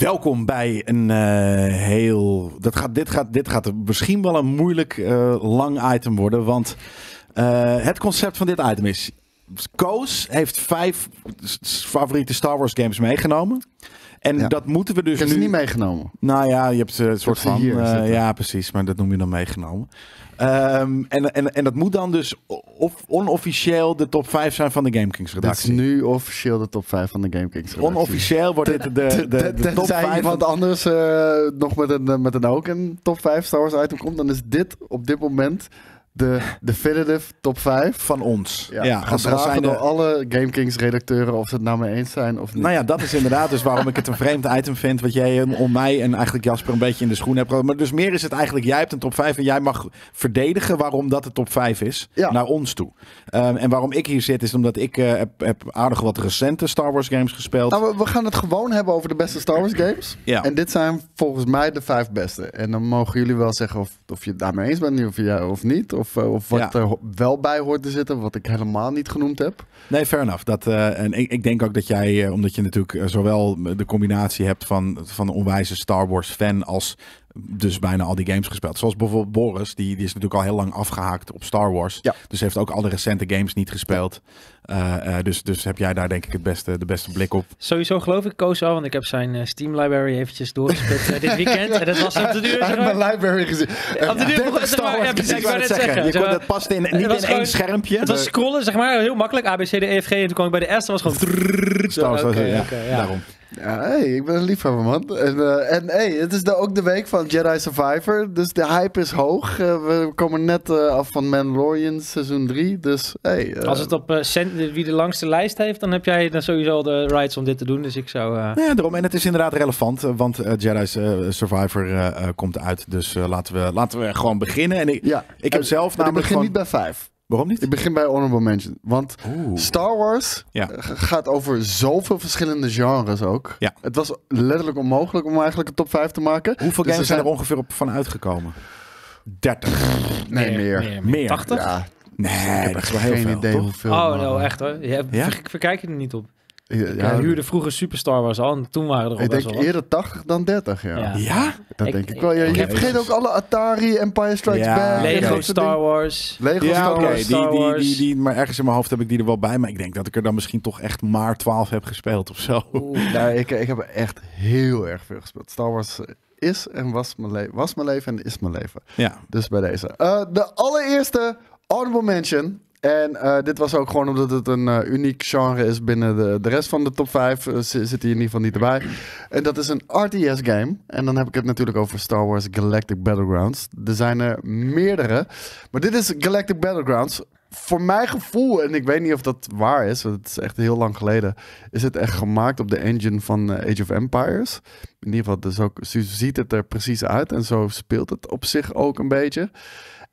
Welkom bij een eh, heel. Dat gaat, dit, gaat, dit gaat misschien wel een moeilijk eh, lang item worden. Want eh, het concept van dit item is. Koos heeft vijf favoriete Star Wars games meegenomen. En Ja. dat moeten we dus Ik heb nu. ze niet meegenomen. Nou ja, je hebt een soort van. ja, precies. Maar dat noem je dan meegenomen. Ehm, en, en, en dat moet dan dus of, onofficieel de top 5 zijn van de GameKings Dit is redactie. nu officieel de top 5 van de GameKings. redactie. Onofficieel wordt dit de, de, de, de top Tenzij 5 iemand anders eh, nog met een, met een ook een top 5 Star Wars item komt, dan is dit op dit moment de definitive top 5. van ons. Ja, Ja, gedragen zijn door de, alle GameKings redacteuren, of ze het nou mee eens zijn of niet. Nou ja, dat is inderdaad dus waarom ik het een vreemd item vind. Wat jij eh, om mij en eigenlijk Jasper een beetje in de schoen hebt. gehad. Maar dus meer is het eigenlijk, jij hebt een top 5 en jij mag verdedigen waarom dat de top 5 is. Ja. Naar ons toe. Ehm, en waarom ik hier zit is omdat ik eh, heb, heb aardig wat recente Star Wars games gespeeld. Nou, we, we gaan het gewoon hebben over de beste Star Wars games. Ja. En dit zijn volgens mij de vijf beste. En dan mogen jullie wel zeggen of, of je het daarmee eens bent of, ja, of niet. Of, eh, of wat Ja. er wel bij hoort te zitten, wat ik helemaal niet genoemd heb. Nee, fair enough. Dat, eh, en ik, ik denk ook dat jij, eh, omdat je natuurlijk zowel de combinatie hebt van, van een onwijze Star Wars fan als dus bijna al die games gespeeld. Zoals bijvoorbeeld Boris, die, die is natuurlijk al heel lang afgehaakt op Star Wars. Ja. Dus heeft ook alle recente games niet gespeeld. Eh, eh, dus, dus heb jij daar denk ik het beste, de beste blik op. Sowieso geloof ik Koos al, want ik heb zijn eh, Steam library eventjes doorgespeeld dit weekend. En dat was op de duur. Heeft maar. mijn library gezien. Op de duur begon- zeg maar, ja, precies, ik wou net zeggen. Je zeg kon, dat past in, niet in één schermpje. Het was scrollen, zeg maar, heel makkelijk. A, B, C, D, E, F, G. En toen kwam ik bij de S, dat was gewoon... Star Wars, ja. daarom. Ja, hey, ik ben een liefhebber, man. En, eh, en hey, het is de, ook de week van Jedi Survivor. Dus de hype is hoog. Eh, we komen net eh, af van Mandalorian seizoen 3. Dus hey. Als het op cent- wie de langste lijst heeft, dan heb jij dan sowieso de rights om dit te doen. Dus ik zou... ja, daarom. En het is inderdaad relevant, want Jedi's eh, Survivor komt uit. Dus laten, we, laten we gewoon beginnen. En ik, ja, ik heb zelf ik namelijk begin gewoon... niet bij 5. Waarom niet? Ik begin bij Honorable Mention. Want Oeh. Star Wars Ja. gaat over zoveel verschillende genres ook. Ja. Het was letterlijk onmogelijk om eigenlijk een top 5 te maken. Hoeveel Dus games zijn er ongeveer op van uitgekomen? 30. Nee, meer. 80? Ja, Nee, ik dat heb is wel heel geen veel, idee toch? hoeveel. Oh, nou echt hoor. Je, Ja? ver- verkijk je er niet op. Ja, Ja, huurde vroeger Superstar Wars al en toen waren er al ik denk wel eerder 80 dan 30, ja. Ja. Ja? Dat Ik- denk ik wel. Ja, ik je vergeet ook alle Atari, Empire Strikes Ja. Back. Lego Star. Wars. Lego Ja, Star. Wars. Die, Star die, Wars. die, die, maar ergens in mijn hoofd heb ik die er wel bij. Maar ik denk dat ik er dan misschien toch echt maar 12 heb gespeeld of zo. Oeh. Ja, ik, ik heb er echt heel erg veel gespeeld. Star Wars is en was mijn, le- was mijn leven en is mijn leven. Ja. Dus bij deze. Eh, de allereerste honorable mention. En eh, dit was ook gewoon omdat het een eh, uniek genre is binnen de, de rest van de top 5. eh, zi- zit hier in ieder geval niet erbij. En dat is een RTS game. En dan heb ik het natuurlijk over Star Wars Galactic Battlegrounds. Er zijn er meerdere. Maar dit is Galactic Battlegrounds. Voor mijn gevoel, en ik weet niet of dat waar is, want het is echt heel lang geleden, is het echt gemaakt op de engine van Age of Empires. In ieder geval, dus ook, zo ziet het er precies uit en zo speelt het op zich ook een beetje.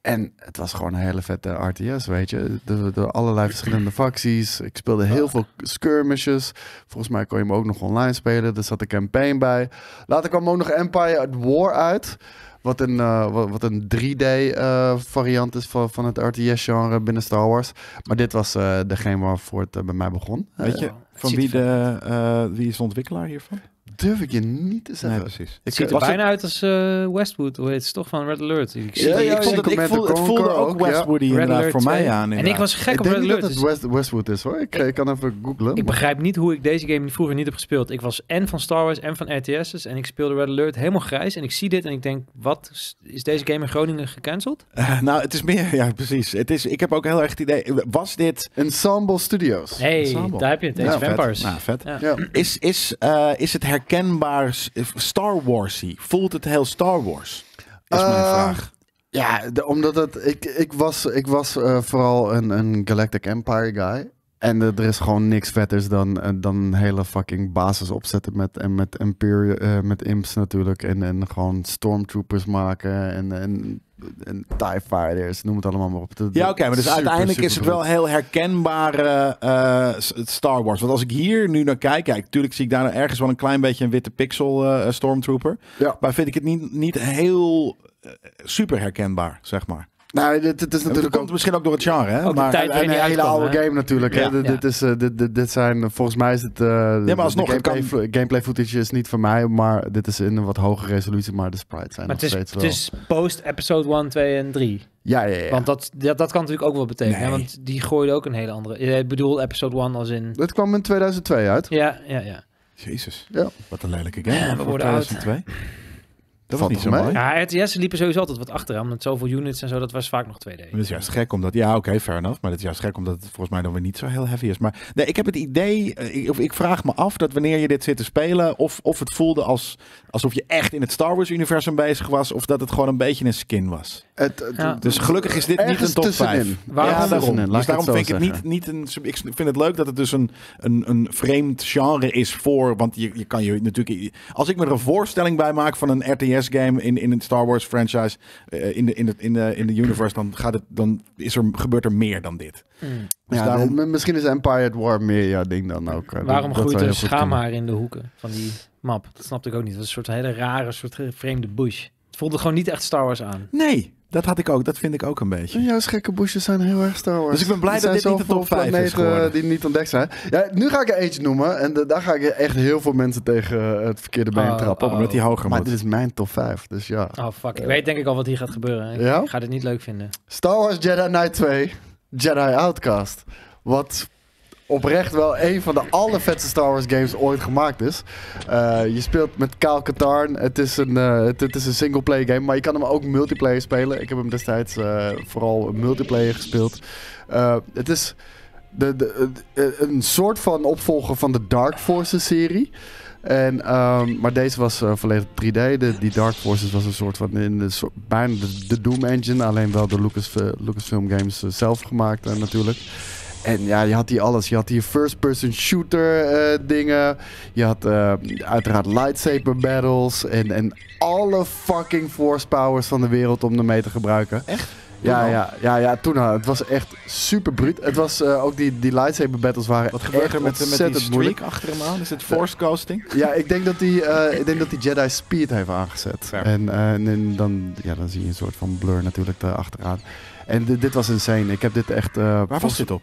En het was gewoon een hele vette RTS, weet je. De, de allerlei verschillende facties. Ik speelde heel veel skirmishes. Volgens mij kon je hem ook nog online spelen. Er zat een campaign bij. Later kwam ook nog Empire at War uit. Wat een, eh, wat, een 3D-variant is van, van het RTS-genre binnen Star Wars. Maar dit was eh, degene waarvoor het eh, bij mij begon. Weet Eh, je van wie, de, eh, wie is de ontwikkelaar hiervan? Durf ik je niet te zeggen. precies. Het ziet er Was bijna uit als eh, Westwood, hoe heet het? is toch van Red Alert. Ik Ja, ik vond het, ik voelde, het voelde ook ook, ja. Inderdaad Alert voor mij 2. aan. En ik was gek ik op denk Red dat Alert. het dus West, Westwood is hoor. Ik, ik kan even googlen. ik begrijp niet hoe ik deze game vroeger niet heb gespeeld. Ik was en van Star Wars en van RTS's en ik speelde Red Alert helemaal grijs. En ik zie dit en ik denk, wat? Is deze game in Groningen gecanceld? Eh, nou, het is meer, ja precies. Het is, ik heb ook heel erg het idee, was dit... Ensemble Studios. hey, Ensemble. daar heb je het. Vet. Empires. Nou, vet. Ja. Ja. Is, is, eh, is het herkenbaar s- Star Warsy? Voelt het heel Star Wars? Is mijn Eh, vraag. Ja, de- omdat het, ik, ik was, ik was eh, vooral een, een Galactic Empire guy. En eh, er is gewoon niks vetters dan, eh, dan een hele fucking basis opzetten met, en met, Imperial, eh, met imps natuurlijk. En, en gewoon stormtroopers maken en, en, en TIE fighters, noem het allemaal maar op. De- Ja, oké, maar dus super, uiteindelijk is het wel heel herkenbare eh, Star Wars. Want als ik hier nu naar kijk, kijk, natuurlijk zie ik daar ergens wel een klein beetje een witte pixel eh, Stormtrooper. Ja. Maar vind ik het niet, niet heel eh, super herkenbaar, zeg maar. Nou, dit, dit is Dat natuurlijk komt ook misschien ook door het genre, hè? Ook de maar, tijd- een waarin die hele oude hè? game natuurlijk. hè. Ja. Dit, Ja. dit, is, eh, dit, dit, dit zijn, volgens mij is het... eh, maar alsnog, de het gameplay, kan- gameplay footage is niet van mij, maar dit is in een wat hogere resolutie, maar de sprites zijn Maar nog het is, steeds het wel... is post episode 1, 2 en 3. Ja, ja, ja. Want dat, dat, dat kan natuurlijk ook wel betekenen. hè. Want die gooide ook een hele andere... Ik bedoel episode 1 als in... Dit kwam in 2002 uit. Ja, ja, ja. Jezus, Ja. wat een lelijke game. Ja, we voor worden oud. 2002. Dat was Valt niet zo mee? mooi. Ja, RTS liepen sowieso altijd wat achteraan. Met zoveel units en zo, dat was vaak nog 2D. Maar Dat is juist gek omdat, ja oké, fair enough. Maar dat is juist gek omdat het volgens mij dan weer niet zo heel heavy is. Maar nee, ik heb het idee, eh, ik, of ik vraag me af dat wanneer je dit zit te spelen, of, of het voelde als, alsof je echt in het Star Wars universum bezig was, of dat het gewoon een beetje een skin was. Het, het- Ja. Dus gelukkig is dit niet een top tussenin. 5. Waarom ja, daarom. Dus ik daarom vind ik het niet, niet een. Ik vind het leuk dat het dus een, een, een vreemd genre is voor. Want je, je kan je natuurlijk. Als ik me er een voorstelling bij maak van een RTS-game in, in een Star Wars franchise. eh, in, de, in, de, in, de, in de universe. Dan, gaat het, dan is er, gebeurt er meer dan dit. Mm. Dus ja, daarom- misschien is Empire at War meer jouw ding dan ook. eh, Waarom dat- groeit er schaamhaar in de hoeken van die map? Dat snapte ik ook niet. Dat was een soort hele rare, soort vreemde bush. Het voelde gewoon niet echt Star Wars aan. Nee, dat had ik ook. Dat vind ik ook een beetje. Juist gekke bushes zijn heel erg Star Wars. Dus ik ben blij Er dat dit niet de top vijf is planeten geworden. die niet ontdekt zijn. Ja, nu ga ik er eentje noemen. En de- daar ga ik echt heel veel mensen tegen het verkeerde been Oh, trappen. oh. Omdat die hoger Maar moet. dit is mijn top 5. Dus ja. Oh fuck, ik weet denk ik al wat hier gaat gebeuren. Ik Ja? ga dit niet leuk vinden. Star Wars Jedi Knight 2. Jedi Outcast. Wat oprecht wel een van de allervetste Star Wars games ooit gemaakt is. Eh, je speelt met Kaal Katarn. Het is een, eh, het, is een single-player game, maar je kan hem ook multiplayer spelen. Ik heb hem destijds eh, vooral multiplayer gespeeld. Het is de, de, een soort van opvolger van de Dark Forces serie. En, ehm, maar deze was volledig 3D. De, die Dark Forces was een soort van in de, soort- bijna de, Doom engine. Alleen wel de Lucas, Lucasfilm Games zelf gemaakt natuurlijk. En ja, je had hier alles. Je had hier first-person shooter eh, dingen. Je had eh, uiteraard lightsaber battles. En, en alle fucking force powers van de wereld om ermee te gebruiken. Echt? Ja, ja, ja, ja, toen al. Het was echt super bruut. Het was eh, ook die, die lightsaber battles waren Wat gebeurt er met, met die streak achter hem aan? Is het force ghosting? Ja, ik denk dat die, ik denk dat die Jedi Speed heeft aangezet. En, en dan, ja, dan zie je een soort van blur natuurlijk achteraan. En dit, was insane. Ik heb dit echt... Waar was dit op?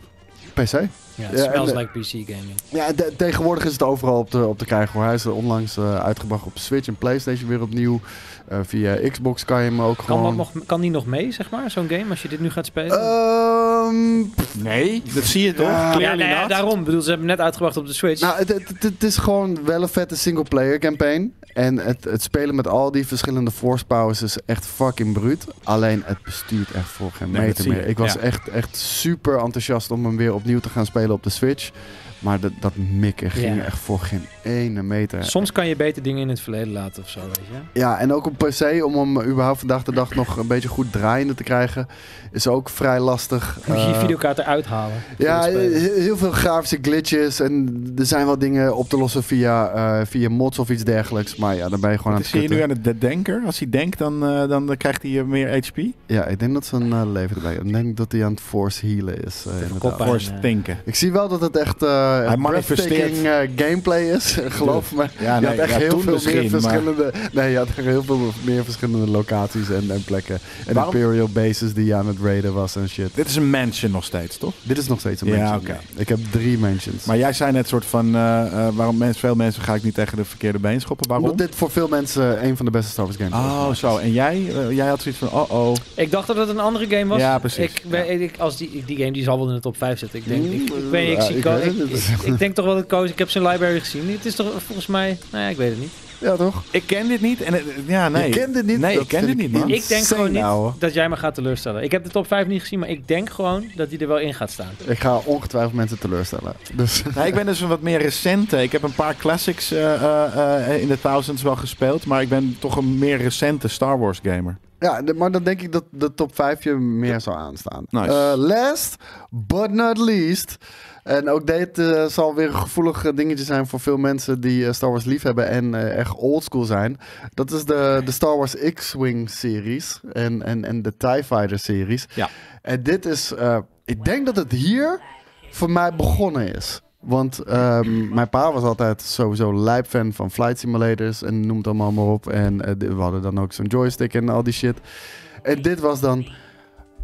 PC? Ja, het smells en, eh, like PC gaming. Ja, de- tegenwoordig is het overal op te, op te krijgen. Hoor. Hij is onlangs eh, uitgebracht op Switch en PlayStation weer opnieuw. Eh, via Xbox kan je hem ook Kan, gewoon... nog, kan die nog mee, zeg maar, zo'n game, als je dit nu gaat spelen? Ehm, Nee, dat zie je toch? Ja. not. daarom. Ik bedoel, ze hebben hem net uitgebracht op de Switch. nou, het, het, is gewoon wel een vette single-player campaign. En het, het spelen met al die verschillende force powers is echt fucking bruut. Alleen het bestuurt echt voor geen Nee, meter meer. Ik was ja. echt, echt super enthousiast om hem weer opnieuw te gaan spelen op de Switch. Maar dat, dat mikken ging Ja. echt voor geen ene meter. Soms kan je beter dingen in het verleden laten of zo, weet je. Ja, en ook op PC, om hem überhaupt vandaag de dag nog een beetje goed draaiende te krijgen, is ook vrij lastig. Moet je je Eh, videokaart eruit halen. Ja, heel veel grafische glitches en er zijn wel dingen op te lossen via, eh, via mods of iets dergelijks. Maar ja, dan ben je gewoon aan het zie je nu aan het de denker? Als hij denkt, dan, eh, dan krijgt hij meer HP. Ja, ik denk dat zijn eh, leven erbij. Ik denk dat hij aan het force healen is. eh, koppijn. Force thinken. Ik zie wel dat het echt eh Hij manifesteert. eh, gameplay is. Geloof me. Ja, je nee, had echt ja, heel veel meer maar- verschillende. Nee, je had echt heel veel meer verschillende locaties en, en plekken. En Waarom- Imperial bases die je aan het raiden was en shit. Dit is een mansion nog steeds, toch? Dit is nog steeds een Ja, mansion. oké. Ik heb drie mansions. Maar jij zei net soort van, eh, eh, waarom mensen, veel mensen ga ik niet tegen de verkeerde been schoppen. Waarom? Omdat dit voor veel mensen een van de beste Star Wars games is. Oh, zo. En jij? Eh, jij had zoiets van, oh oh. Ik dacht dat het een andere game was. Ja, precies. Ik, ben- ik, als die, die game die zal wel in de top 5 zitten. Ik denk, Mm, ik, ik, weet, ik, ja, zie ik ik, denk toch wel dat Koos, ik heb zijn library gezien. Het is toch volgens mij, nou ja, ik weet het niet. Ja, toch? Ik ken dit niet. En, het- ja, nee. Je kent dit niet? Nee, ik ken dit ik niet, man. Ik denk gewoon niet ouwe. dat jij me gaat teleurstellen. Ik heb de top 5 niet gezien, maar ik denk gewoon dat hij er wel in gaat staan. Ik ga ongetwijfeld mensen teleurstellen. Dus Nee, ik ben dus een wat meer recente. Ik heb een paar classics eh, eh, eh, in de thousands wel gespeeld. Maar ik ben toch een meer recente Star Wars gamer. ja, maar dan denk ik dat de top 5 je meer zou aanstaan. Nice. Last but not least. En ook dit eh, zal weer een gevoelig eh, dingetje zijn voor veel mensen die eh, Star Wars lief hebben en echt oldschool zijn. Dat is de, de Star Wars X-Wing series en, en, en de TIE Fighter series. Ja. En dit is, ik denk dat het hier voor mij begonnen is. Want ehm, mijn pa was altijd sowieso lijp fan van flight simulators en noem het allemaal maar op. En we hadden dan ook zo'n joystick en al die shit. En dit was dan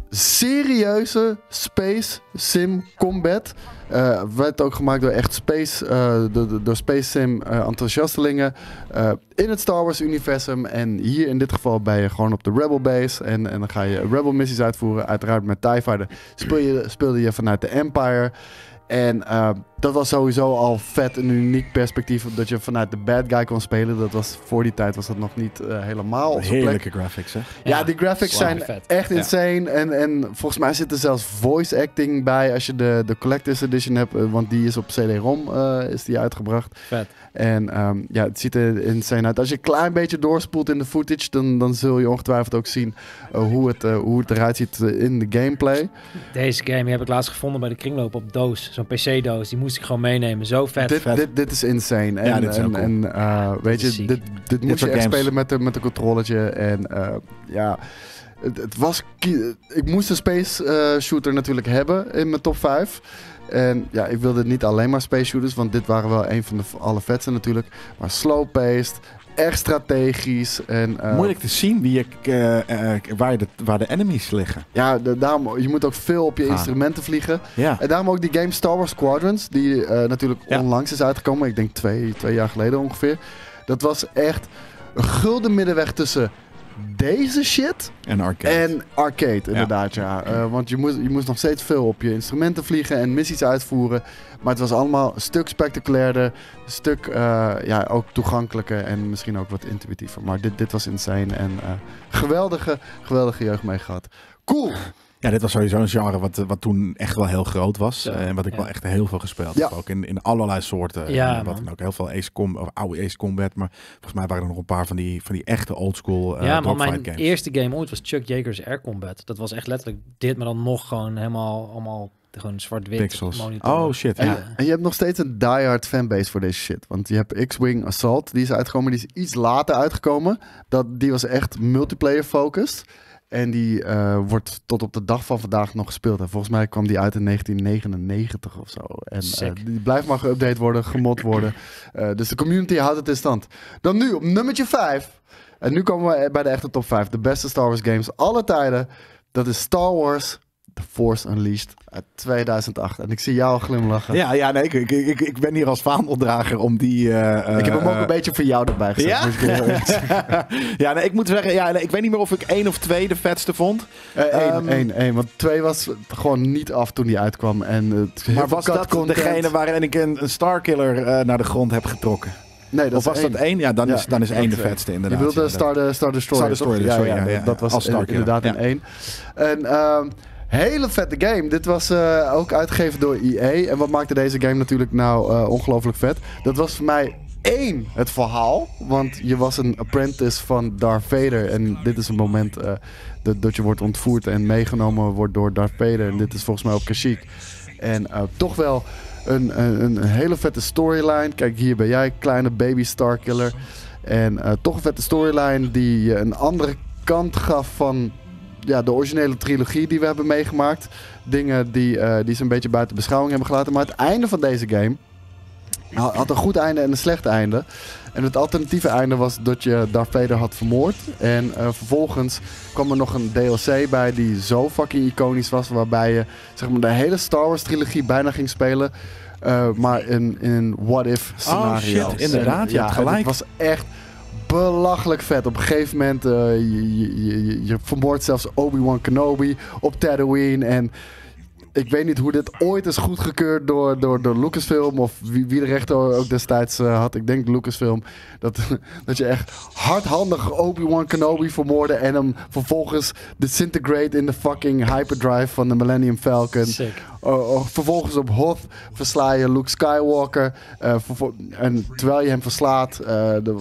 serieuze space sim combat. Eh, werd ook gemaakt door echt space, eh, door, door- space sim eh, enthousiastelingen in het Star Wars universum. En hier in dit geval ben je gewoon op de Rebel base en, en dan ga je Rebel missies uitvoeren. Uiteraard met TIE Fighter speel je, speelde je vanuit de Empire. En dat was sowieso al vet, een uniek perspectief dat je vanuit de bad guy kon spelen. Dat was voor die tijd was dat nog niet eh, helemaal op zijn plek. Heerlijke graphics, hè? Ja, die graphics zijn Vet. echt Ja. insane. En, en volgens mij zit er zelfs voice acting bij als je de, de Collector's Edition hebt. eh, Want die is op CD-ROM eh, is die uitgebracht. Vet. En ehm, ja, het ziet er insane uit. Als je een klein beetje doorspoelt in de footage, dan, dan zul je ongetwijfeld ook zien hoe, het, hoe het eruit ziet in de gameplay. Deze game heb ik laatst gevonden bij de kringloop op doos. Zo'n PC-doos. Die moest ik gewoon meenemen. Zo vet. Dit, vet. dit, dit is insane. En, Ja, dit is en, cool. en eh, weet is je, dit, dit moet je echt games. spelen met, de, met een controllertje. En eh, ja, het, het was... Ik moest een space eh, shooter natuurlijk hebben in mijn top 5. En ja, ik wilde niet alleen maar space shooters, want dit waren wel een van de alle vetste natuurlijk. Maar slow-paced, echt strategisch. En, eh, Moeilijk te zien wie je, eh, eh, waar, de, waar de enemies liggen. Ja, de- daarom, je moet ook veel op je Gaan. instrumenten vliegen. Ja. En daarom ook die game Star Wars Squadrons, die natuurlijk Ja. onlangs is uitgekomen. Ik denk twee, twee jaar geleden ongeveer. Dat was echt een gulden middenweg tussen deze shit En arcade. en arcade, inderdaad. Ja. Eh, want je moest, je moest nog steeds veel op je instrumenten vliegen en missies uitvoeren. Maar het was allemaal een stuk spectaculairder, een stuk eh, ja, ook toegankelijker en misschien ook wat intuïtiever. Maar dit, dit was insane en eh, geweldige, geweldige jeugd mee gehad. Cool! Ja, dit was sowieso een genre wat, eh, wat toen echt wel heel groot was. Ja. eh, En wat ik Ja. wel echt heel veel gespeeld Ja. heb. Ook in, in allerlei soorten. Ja, En wat dan ook. Heel veel Ace Com of oude Ace Combat. Maar volgens mij waren er nog een paar van die, van die echte oldschool uh, ja, maar mijn games. eerste game ooit was Chuck Yeager's Air Combat. Dat was echt letterlijk dit, maar dan nog gewoon helemaal allemaal gewoon zwart-wit Pixels. monitor. Oh shit. En, Ja. Ja. en je hebt nog steeds een diehard fanbase voor deze shit. Want je hebt X-Wing Assault, die is uitgekomen. Die is iets later uitgekomen. Dat, die was echt multiplayer focused. En die eh, wordt tot op de dag van vandaag nog gespeeld. En volgens mij kwam die uit in 1999 of zo. En eh, die blijft maar geüpdate worden, gemod worden. Eh, dus de community houdt het in stand. Dan nu op nummertje 5. En nu komen we bij de echte top 5. De beste Star Wars games aller tijden. Dat is Star Wars The Force Unleashed uit 2008. En ik zie jou al glimlachen. Ja, ja, nee, ik, ik, ik, ik ben hier als vaandeldrager om die... eh, Ik heb hem ook eh, een beetje voor jou erbij gezet. Ja? ik ja, nee, ik moet zeggen, ja, nee, ik weet niet meer of ik één of twee de vetste vond. Eh, één, Ehm, één, één. Want twee was gewoon niet af toen die uitkwam. En het Maar was dat content. degene waarin ik een, een Starkiller eh, naar de grond heb getrokken? Nee, dat of was één. dat één? Ja, dan Ja, is, dan is één de eh, vetste Je inderdaad. bedoelde ja, Star, de, Star Destroyer, Star Destroyer, ja, ja, ja, dat was eh, Starkiller, inderdaad in één. En ehm, hele vette game. Dit was eh, ook uitgegeven door EA. En wat maakte deze game natuurlijk nou eh, ongelooflijk vet? Dat was voor mij één, het verhaal. Want je was een apprentice van Darth Vader. En dit is een moment eh, dat, dat je wordt ontvoerd en meegenomen wordt door Darth Vader. En dit is volgens mij op Kashyyyk. En toch wel een, een, hele vette storyline. Kijk, hier ben jij, kleine baby Starkiller. En toch een vette storyline die je een andere kant gaf van ja, de originele trilogie die we hebben meegemaakt. Dingen die, eh, die ze een beetje buiten beschouwing hebben gelaten. Maar het einde van deze game ha- had een goed einde en een slecht einde. En het alternatieve einde was dat je Darth Vader had vermoord. En eh, vervolgens kwam er nog een DLC bij die zo fucking iconisch was. Waarbij je zeg maar, de hele Star Wars trilogie bijna ging spelen. eh, maar in, in een what-if scenario. Oh, shit, inderdaad, hebt gelijk. Het was echt belachelijk vet. Op een gegeven moment, eh, je, je, je, je zelfs Obi-Wan Kenobi op Tatooine. En ik weet niet hoe dit ooit is goedgekeurd door, door, door Lucasfilm. Of wie, de rechter ook destijds eh, had. Ik denk Lucasfilm. Dat, dat je echt hardhandig Obi-Wan Kenobi vermoorde. En hem vervolgens disintegrate in de fucking hyperdrive van de Millennium Falcon. Sick. Uh, uh, vervolgens op Hoth versla je Luke Skywalker. Uh, vervol- en terwijl je hem verslaat,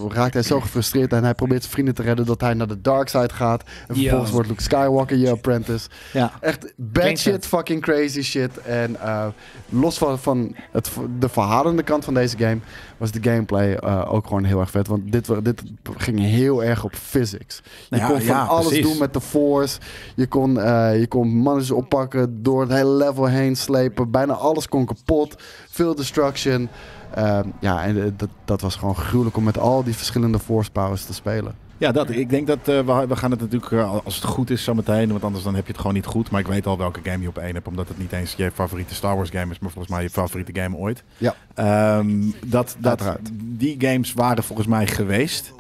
raakt hij zo gefrustreerd. En hij probeert zijn vrienden te redden dat hij naar de dark side gaat. En Yo. vervolgens wordt Luke Skywalker je apprentice. Ja. Echt bad shit, fucking crazy shit. En los van, van het, de verhalende kant van deze game, was de gameplay ook gewoon heel erg vet. Want dit, dit ging heel erg op physics. Je Nou ja, kon van ja, alles precies. doen met de force. Je kon, je kon mannetjes oppakken, door het hele level heen slepen. Bijna alles kon kapot. Veel destruction. Uh, ja, en uh, dat, dat was gewoon gruwelijk om met al die verschillende force powers te spelen. Ja, dat. Ik denk dat eh, we, we gaan het natuurlijk, eh, als het goed is, zometeen. Want anders dan heb je het gewoon niet goed. Maar ik weet al welke game je op één hebt. Omdat het niet eens je favoriete Star Wars game is. Maar volgens mij je favoriete game ooit. Ja. Ehm, dat, dat, Uiteraard. die games waren volgens mij geweest.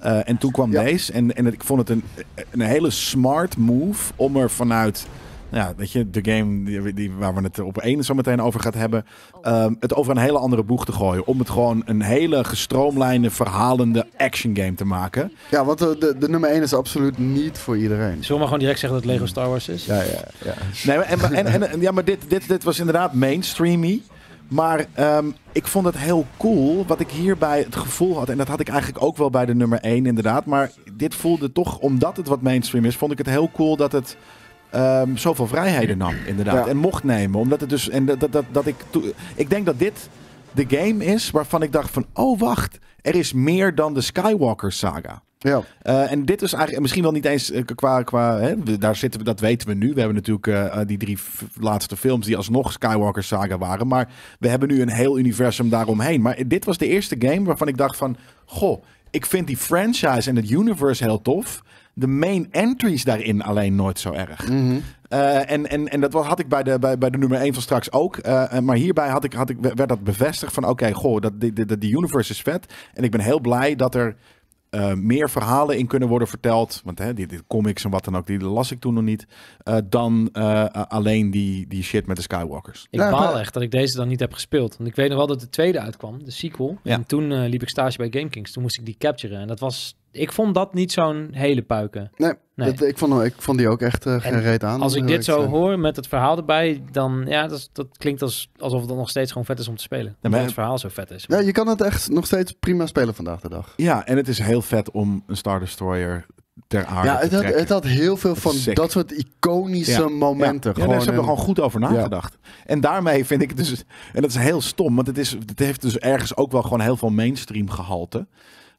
Eh, en toen kwam Ja. deze. En, en ik vond het een, een hele smart move om er vanuit. Ja, weet je, de game die, die, waar we het op één zo meteen over gaat hebben. ehm, het over een hele andere boeg te gooien. Om het gewoon een hele gestroomlijnde, verhalende action game te maken. Ja, want de, de, de nummer 1 is absoluut niet voor iedereen. Zullen we maar gewoon direct zeggen dat het Lego Star Wars is? Ja, ja, ja. Nee, maar, en, en, en, en- ja, maar dit, dit, dit was inderdaad mainstreamy. Maar ehm, ik vond het heel cool wat ik hierbij het gevoel had. En dat had ik eigenlijk ook wel bij de nummer 1 inderdaad. Maar dit voelde toch, omdat het wat mainstream is, vond ik het heel cool dat het ehm, zoveel vrijheden nam inderdaad. Ja. En mocht nemen. Omdat het dus, en dat, dat, dat, dat ik, ik denk dat dit de game is waarvan ik dacht van, oh wacht, er is meer dan de Skywalker saga. ja. Eh, en dit is eigenlijk misschien wel niet eens eh, qua. qua hè, daar zitten we, dat weten we nu. We hebben natuurlijk eh, die drie laatste films die alsnog Skywalker Saga waren. Maar we hebben nu een heel universum daaromheen. Maar dit was de eerste game waarvan ik dacht van. Goh, ik vind die franchise en het universe heel tof. De main entries daarin alleen nooit zo erg. Mhm. Eh, en, en, en dat had ik bij de, bij, bij de nummer 1 van straks ook. Eh, eh, maar hierbij had ik, had ik, werd dat bevestigd van... oké, goh, dat, die, die, die universe is vet. En ik ben heel blij dat er eh, meer verhalen in kunnen worden verteld. Want hè, die, die comics en wat dan ook, die las ik toen nog niet. eh, dan eh, alleen die, die shit met de Skywalkers. Ik Ja, baal maar- echt dat ik deze dan niet heb gespeeld. Want ik weet nog wel dat de tweede uitkwam, de sequel. Ja. En toen eh, liep ik stage bij GameKings. Toen moest ik die capturen. En dat was... Ik vond dat niet zo'n hele puiken. Nee, Nee. Dat, ik, vond, ik vond die ook echt eh, geen En reet aan. Als ik dit zo hoor met het verhaal erbij, dan ja, dat, dat klinkt als, alsof het dan nog steeds gewoon vet is om te spelen. Omdat maar- het verhaal zo vet is. Ja, je kan het echt nog steeds prima spelen vandaag de dag. Ja, en het is heel vet om een Star Destroyer ter aarde Ja, te het had, het had heel veel Dat van sick. dat soort iconische Ja. momenten. Ja, gewoon daar hebben we gewoon goed over nagedacht. En daarmee vind ik het dus... En dat is heel stom, want het, is, het heeft dus ergens ook wel gewoon heel veel mainstream gehalte.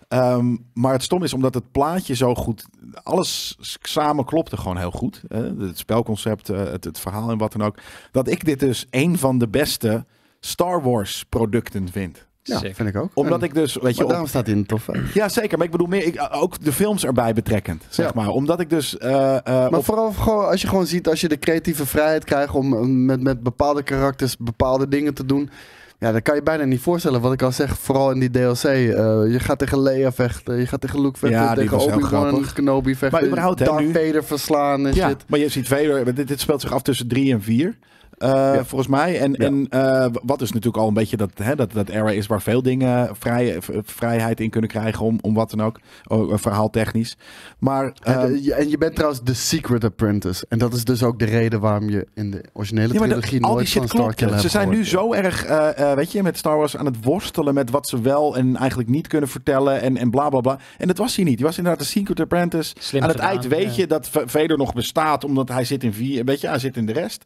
Ehm, maar het stom is omdat het plaatje zo goed... Alles samen klopte gewoon heel goed. Hè? Het spelconcept, eh, het, het verhaal en wat dan ook. Dat ik dit dus een van de beste Star Wars producten vind. Ja, Sick. vind ik ook. Omdat En- ik dus, weet je... maar op- daarom staat hij in de top 5. ja, zeker. Maar ik bedoel meer, ik, ook de films erbij betrekkend, zeg Ja. maar. Omdat ik dus... eh, eh, Maar op- vooral gewoon, als je gewoon ziet, als je de creatieve vrijheid krijgt om met, met bepaalde karakters bepaalde dingen te doen. Ja, dat kan je bijna niet voorstellen. Wat ik al zeg, vooral in die DLC. Eh, je gaat tegen Leia vechten, je gaat tegen Luke vechten, ja, tegen Obi-Wan Kenobi vechten. Maar überhaupt, Darth Vader verslaan en shit. Maar je ziet Vader, dit, dit speelt zich af tussen 3 en 4. Eh, volgens mij. En, en eh, wat is natuurlijk al een beetje dat, hè, dat, dat era is waar veel dingen vrij, vrijheid in kunnen krijgen. Om, om wat dan ook. Eh, Verhaaltechnisch. Maar, ehm, en, je bent trouwens de Secret Apprentice. En dat is dus ook de reden waarom je in de originele trilogie nooit van Star Killer Ze zijn nu zo erg, weet je, met Star Wars aan het worstelen met wat ze wel en eigenlijk niet kunnen vertellen. En, en bla bla bla. En dat was hij niet. Hij was inderdaad de Secret Apprentice. Aan het eind weet je dat Vader nog bestaat. Omdat hij zit in vier. Weet je, hij zit in de rest.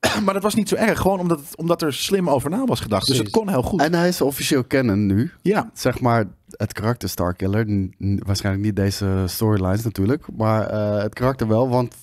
maar dat was niet zo erg, gewoon omdat, het, omdat er slim over na was gedacht. Dus het kon heel goed. En hij is officieel canon nu. ja, Zeg maar het karakter Starkiller. Waarschijnlijk niet deze storylines natuurlijk. Maar eh, het karakter wel. Want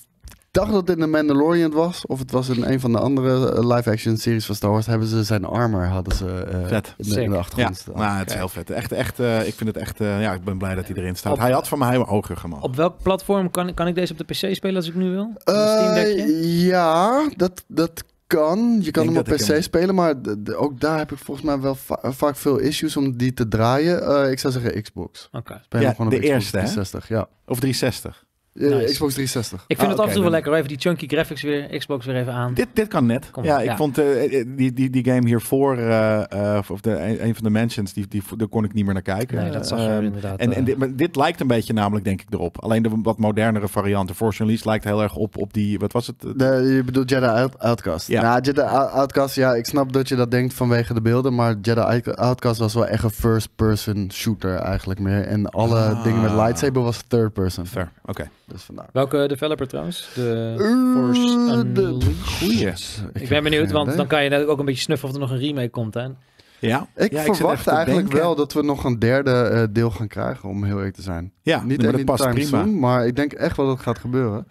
dacht dat het in The Mandalorian was. Of het was in een van de andere eh, live-action series van Star Wars. Hebben ze zijn armor hadden ze, eh, Vet. in, de, in de achtergrond Ja, staan. nou, het is heel vet. Echt, echt, eh, ik vind het echt, eh, ja, ik ben blij dat hij erin staat. Op- hij had van mij hoger gemogen. Op welk platform kan, kan ik deze op de PC spelen als ik nu wil? Eh, ja, dat, dat kan. Je kan hem op PC hem- spelen, maar d- d- ook daar heb ik volgens mij wel va- vaak veel issues om die te draaien. Eh, ik zou zeggen Xbox. Oké. Ja, de Xbox eerste, hè? 360, ja. Of 360. Eh, Nice. Xbox 360. Ik vind Ah, het af en toe wel lekker. Even die chunky graphics weer, Xbox weer even aan. Dit, dit kan net. Kom, ja, ik ja. vond eh, eh, die, die, die game hiervoor, eh, eh, of de, een, van de mentions, die, die, daar kon ik niet meer naar kijken. nee, dat zag je Ehm, inderdaad. En, en dit, maar dit lijkt een beetje namelijk, denk ik, erop. Alleen de wat modernere variant. De Force Unleashed lijkt heel erg op, op die, wat was het? De, je bedoelt Jedi Out- Outcast. Ja. Ja. Jedi Out- Outcast, ja, ik snap dat je dat denkt vanwege de beelden, maar Jedi Out- Outcast was wel echt een first-person shooter eigenlijk meer. En alle Ah. dingen met lightsaber was third-person. Fair, oké. Dus vandaar. Welke developer trouwens? De Eh, Force de- Unleashed? Goeie. Ik heb ben benieuwd, want idee. dan kan je natuurlijk ook een beetje snuffen of er nog een remake komt. Hè? Ja, Ik ja, verwacht eigenlijk denken. wel dat we nog een derde eh, deel gaan krijgen, om heel eerlijk te zijn. Ja, Niet maar dat anytime past prima. soon, maar ik denk echt wel dat het gaat gebeuren.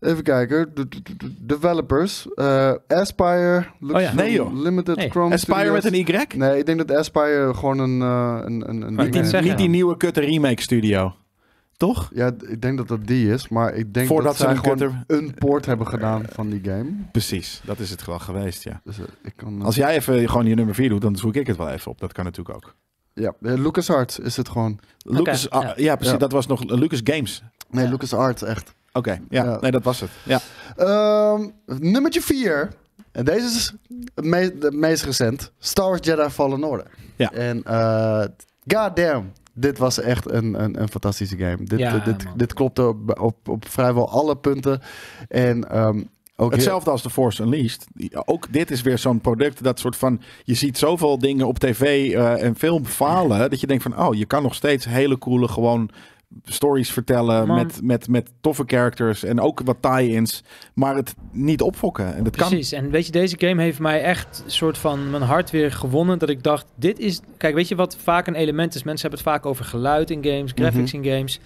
Even kijken. De- de- de- de- Developers. eh, Aspire. Oh ja. Nee, joh. Limited Nee. Chrome Aspire met een Y? Nee, ik denk dat Aspire gewoon een... eh, een, een, ik. Niet die nieuwe kutte remake studio. Toch? Ja, ik denk dat dat die is, maar ik denk Voordat dat ze zij gewoon kutter- een poort hebben gedaan van die game. Precies, dat is het wel geweest, ja. Dus eh, ik kan... eh, Als jij even gewoon je nummer 4 doet, dan zoek ik het wel even op. Dat kan natuurlijk ook. Ja, eh, LucasArts is het gewoon. Lucas, ah, ja. ja. precies, Ja. dat was nog Lucas Games. Nee, Ja. LucasArts, echt. Oké, ja, Ja. nee, dat was het. Ja. Ehm nummertje 4. En deze is het meest recent. Star Wars Jedi Fallen Order. Ja. En uh, goddamn. Dit was echt een, een, een fantastische game. Dit, Ja, dit, man. dit klopte op, op, op vrijwel alle punten. En ehm, ook heel- Hetzelfde als The Force Unleashed. Ook dit is weer zo'n product dat soort van... Je ziet zoveel dingen op tv eh, en film falen... dat je denkt van... Oh, je kan nog steeds hele coole gewoon stories vertellen... Man. Met, met, met toffe characters en ook wat tie-ins. Maar het niet opfokken. En dat kan... Precies. En weet je, deze game heeft mij echt soort van mijn hart weer gewonnen. Dat ik dacht, dit is... Kijk, weet je wat vaak een element is? Mensen hebben het vaak over geluid in games, graphics in games.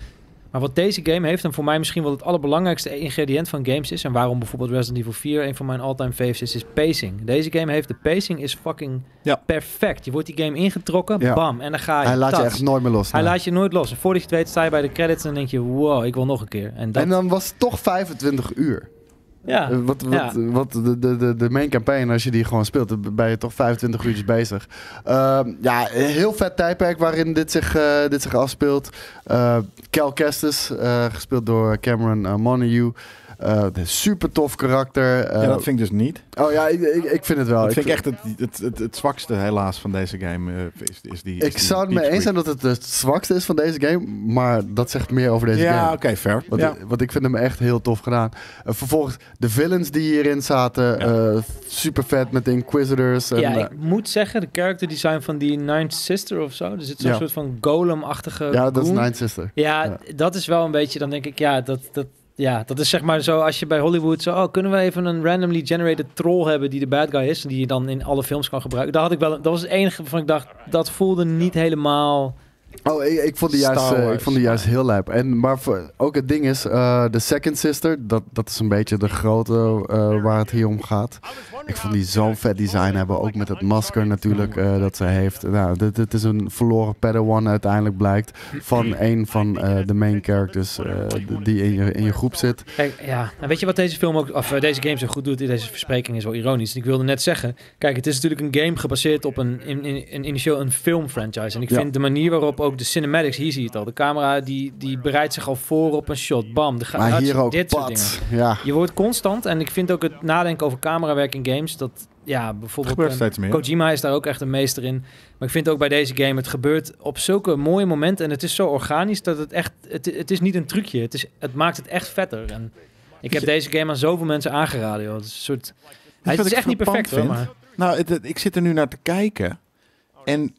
Maar wat deze game heeft, en voor mij misschien wel het allerbelangrijkste ingrediënt van games is... en waarom bijvoorbeeld Resident Evil 4 een van mijn all-time faves is, is pacing. Deze game heeft, de pacing is fucking Ja. perfect. Je wordt die game ingetrokken, Ja. bam, en dan ga je. Hij laat je echt nooit meer los. Hij laat je nooit los. En voordat je het weet sta je bij de credits en dan denk je, wow, ik wil nog een keer. En dat, En dan was het toch 25 uur. Ja. Eh, Wat, wat, Ja. wat de, de, de, de main campaign, als je die gewoon speelt, dan ben je toch 25 uurtjes bezig. Ehm, ja, een heel vet tijdperk waarin dit zich, eh, dit zich afspeelt. Cal Kestis, eh, gespeeld door Cameron Montague. Eh, een super tof karakter. Eh, Ja, dat vind ik dus niet. Oh ja, ik, ik, ik vind het wel. dat vind ik echt het, het, het, het zwakste helaas van deze game. eh, is, is die, is Ik die zou het mee eens zijn dat het het zwakste is van deze game, maar dat zegt meer over deze Ja, game. oké, fair. Want, ja. want ik vind hem echt heel tof gedaan. Vervolgens de villains die hierin zaten. Ja. super vet met de Inquisitors. En, ja, ik moet zeggen, de character design van die Ninth Sister of zo. Er zit zo'n Ja. soort van golem-achtige ja, dat is. Nine Sister. Ja, Ja. dat is wel een beetje, dan denk ik, ja, dat, dat, ja, dat is zeg maar zo als je bij Hollywood zo, oh, kunnen we even een randomly generated troll hebben die de bad guy is die je dan in alle films kan gebruiken. Dat had ik wel, dat was het enige waarvan ik dacht, dat voelde niet helemaal. Oh, ik, ik vond die juist, eh, ik vond die juist heel lijp. En, maar voor, ook het ding is, eh, de Second Sister, dat, dat is een beetje de grote eh, waar het hier om gaat. Ik vond die zo'n vet design hebben, ook met het masker natuurlijk eh, dat ze heeft. Nou, dit, dit is een verloren Padawan uiteindelijk blijkt van een van eh, de main characters eh, die in je, in je groep zit. Kijk, ja, en weet je wat deze film ook, of eh, deze game zo goed doet? Deze verspreking is wel ironisch. Ik wilde net zeggen, kijk, het is natuurlijk een game gebaseerd op een, in, in, in initieel een filmfranchise. En ik Ja. vind de manier waarop ook de cinematics, hier zie je het al, de camera die, die bereidt zich al voor op een shot. Bam, de Maar hier ook, dit soort dingen. pat. Ja. Je wordt constant, en ik vind ook het nadenken over camerawerk in games, dat ja, bijvoorbeeld eh, meer. Kojima is daar ook echt een meester in. Maar ik vind ook bij deze game, het gebeurt op zulke mooie momenten en het is zo organisch dat het echt, het, het is niet een trucje, het, is, het maakt het echt vetter. En ik heb deze game aan zoveel mensen aangeraden, joh. Het is een soort, hij wat is echt niet perfect hoor, maar Nou, het- het- ik zit er nu naar te kijken. En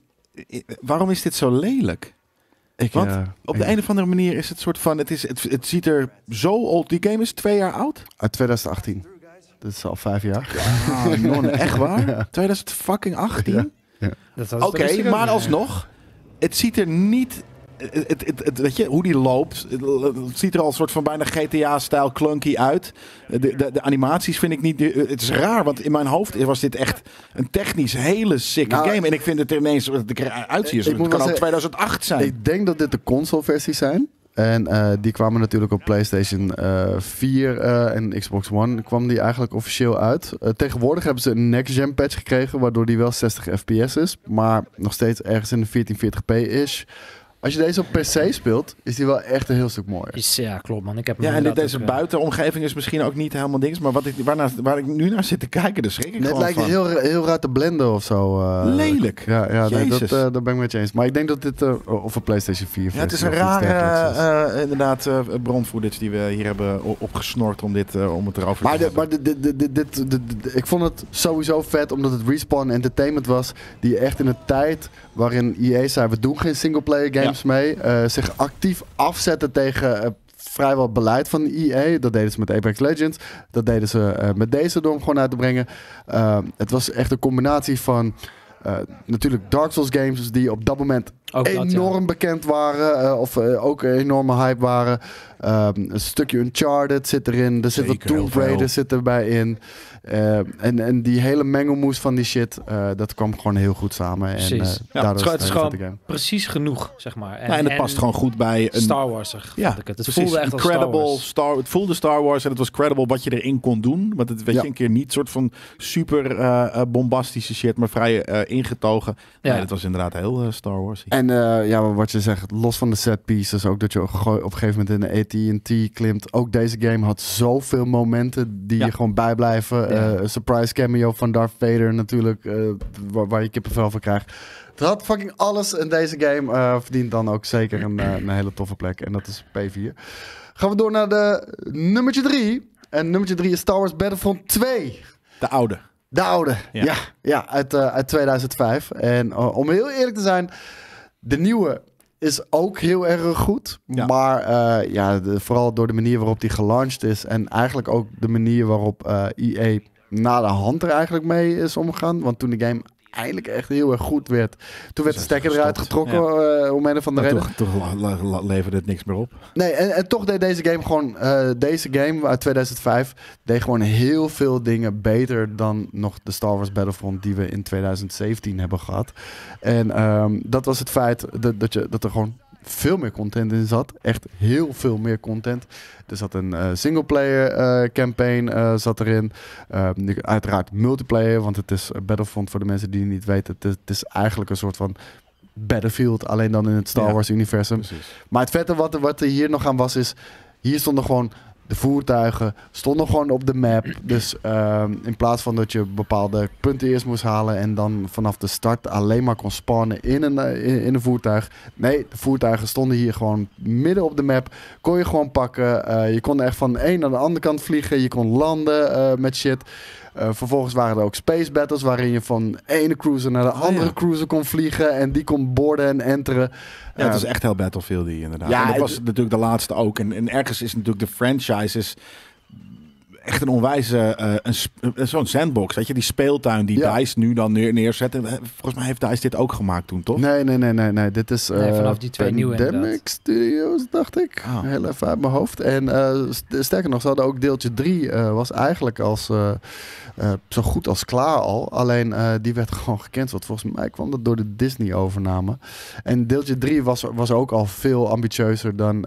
waarom is dit zo lelijk? Ik, Want eh, Op ik- de een of andere manier is het soort van... Het, is, het, het ziet er zo old... Die game is twee jaar oud. Uit 2018. Dat is al vijf jaar. Ah, non, echt waar? 2018? Ja. Oké, maar alsnog... Het ziet er niet... Het, het, het, het- weet je, hoe die loopt, het, ziet er al een soort van bijna GTA-stijl clunky uit. De, de, de animaties vind ik niet... Het is raar, want in mijn hoofd was dit echt een technisch hele sicke Nou, game. En ik vind het ineens, wat ik eruit zie, het kan zeggen, 2008 zijn. Ik denk dat dit de console-versies zijn. En eh, die kwamen natuurlijk op PlayStation eh 4 eh, en Xbox One kwam die eigenlijk officieel uit. Tegenwoordig hebben ze een next-gen patch gekregen, waardoor die wel 60 fps is. Maar nog steeds ergens in de 1440p is. Als je deze op PC speelt, is die wel echt een heel stuk mooier. Is- ja, klopt man. Ik heb hem Ja, en dit, deze ook, eh, buitenomgeving is misschien ook niet helemaal dings. Maar wat ik, waarnaar, waar ik nu naar zit te kijken, daar schrik ik Het gewoon lijkt van. heel, heel raar te blenden of zo. eh. Lelijk. Ja, ja nee, dat, eh, daar ben ik met je eens. Maar ik denk dat dit... eh, of een PlayStation 4 Ja, het is een rare eh, inderdaad eh bronfootage die we hier hebben opgesnort om, dit, om het erover Maar, te de, hebben. maar de, de, de, de- dit- de- de- ik vond het sowieso vet omdat het Respawn Entertainment was. Die echt in een tijd waarin EA zei: we doen geen singleplayer games mee. eh, zich actief afzetten tegen. eh, Vrijwel beleid van EA. Dat deden ze met Apex Legends. Dat deden ze eh, met deze door hem gewoon uit te brengen. Eh, het was echt een combinatie van natuurlijk Dark Souls games die op dat moment Ook dat, ja. enorm bekend waren. of ook een enorme hype waren. Ehm, een stukje Uncharted zit erin. Er zit wat heel Tomb Raider zit erbij in. Eh, en, en die hele mengelmoes van die shit, eh, dat kwam gewoon heel goed samen. En, Precies. eh, Ja, daardoor het is gewoon- het game. Precies genoeg, zeg maar. En, Ja, en het past gewoon goed bij een Star Wars, Ja, ik het. Het precies. voelde echt als Star credible Wars. Star, Het voelde Star Wars en het was credible wat je erin kon doen. Want het weet Ja. je een keer niet soort van super bombastische shit, maar vrij eh, ingetogen. Ja. Nee, dat was inderdaad heel Star Wars. En eh, ja, wat je zegt, los van de set pieces, ook dat je op een gegeven moment in de AT&T klimt. Ook deze game had zoveel momenten die Ja. je gewoon bijblijven. Ja. Eh, een surprise cameo van Darth Vader natuurlijk, eh, waar, waar je kippenvel van krijgt. Het had fucking alles en deze game eh, verdient dan ook zeker een, eh, een hele toffe plek. En dat is P4. Gaan we door naar de nummertje 3. En nummertje 3 is Star Wars Battlefront 2. De oude. De oude, ja. Ja. Ja, uit, eh, uit 2005. En om heel eerlijk te zijn, de nieuwe is ook heel erg goed. Ja. Maar eh, ja, de- vooral door de manier waarop die gelaunched is. En eigenlijk ook de manier waarop eh EA na de hand er eigenlijk mee is omgegaan. Want toen de game eindelijk echt heel erg goed werd. Toen werd de stekker eruit getrokken om een of andere Maar reden. toch, toch leverde het niks meer op. Nee, en, en toch deed deze game gewoon... eh, deze game uit 2005 deed gewoon heel veel dingen beter dan nog de Star Wars Battlefront die we in 2017 hebben gehad. En ehm, dat was het feit dat, dat, je, dat er gewoon veel meer content in zat. Echt heel veel meer content. Er zat een eh, singleplayer eh, campaign eh, zat erin. Ehm, uiteraard multiplayer, want het is Battlefront voor de mensen die het niet weten. Het is, het is eigenlijk een soort van Battlefield, alleen dan in het Star Ja. Wars universum. Precies. Maar het vette wat, wat er hier nog aan was, is... Hier stonden gewoon de voertuigen, stonden gewoon op de map. Dus ehm, in plaats van dat je bepaalde punten eerst moest halen... en dan vanaf de start alleen maar kon spawnen in een, eh, in, in een voertuig. Nee, de voertuigen stonden hier gewoon midden op de map. Kon je gewoon pakken. Eh, je kon echt van de een naar de andere kant vliegen. Je kon landen eh, met shit. Eh, vervolgens waren er ook space battles... waarin je van ene cruiser naar de Oh, andere ja. cruiser kon vliegen... en die kon boorden en enteren. Ja, het Eh, is echt heel Battlefield die inderdaad. Ja, en dat was natuurlijk de laatste ook. En, en ergens is natuurlijk de franchise is echt een onwijze eh, een eh, zo'n sandbox. Weet je, die speeltuin die Ja. DICE nu dan neer, neerzet. En, eh, volgens mij heeft DICE dit ook gemaakt toen, toch? Nee, nee, nee, nee, nee. Dit is Nee, vanaf die twee nieuwe Pandemic. Studios, dacht ik. Oh. Heel even uit mijn hoofd. En eh, st- sterker nog, ze hadden ook deeltje 3 eh, was eigenlijk als eh, eh, zo goed als klaar al. Alleen eh, die werd gewoon gecanceld. Volgens mij kwam dat door de Disney overname. En deeltje 3 was, was ook al veel ambitieuzer dan,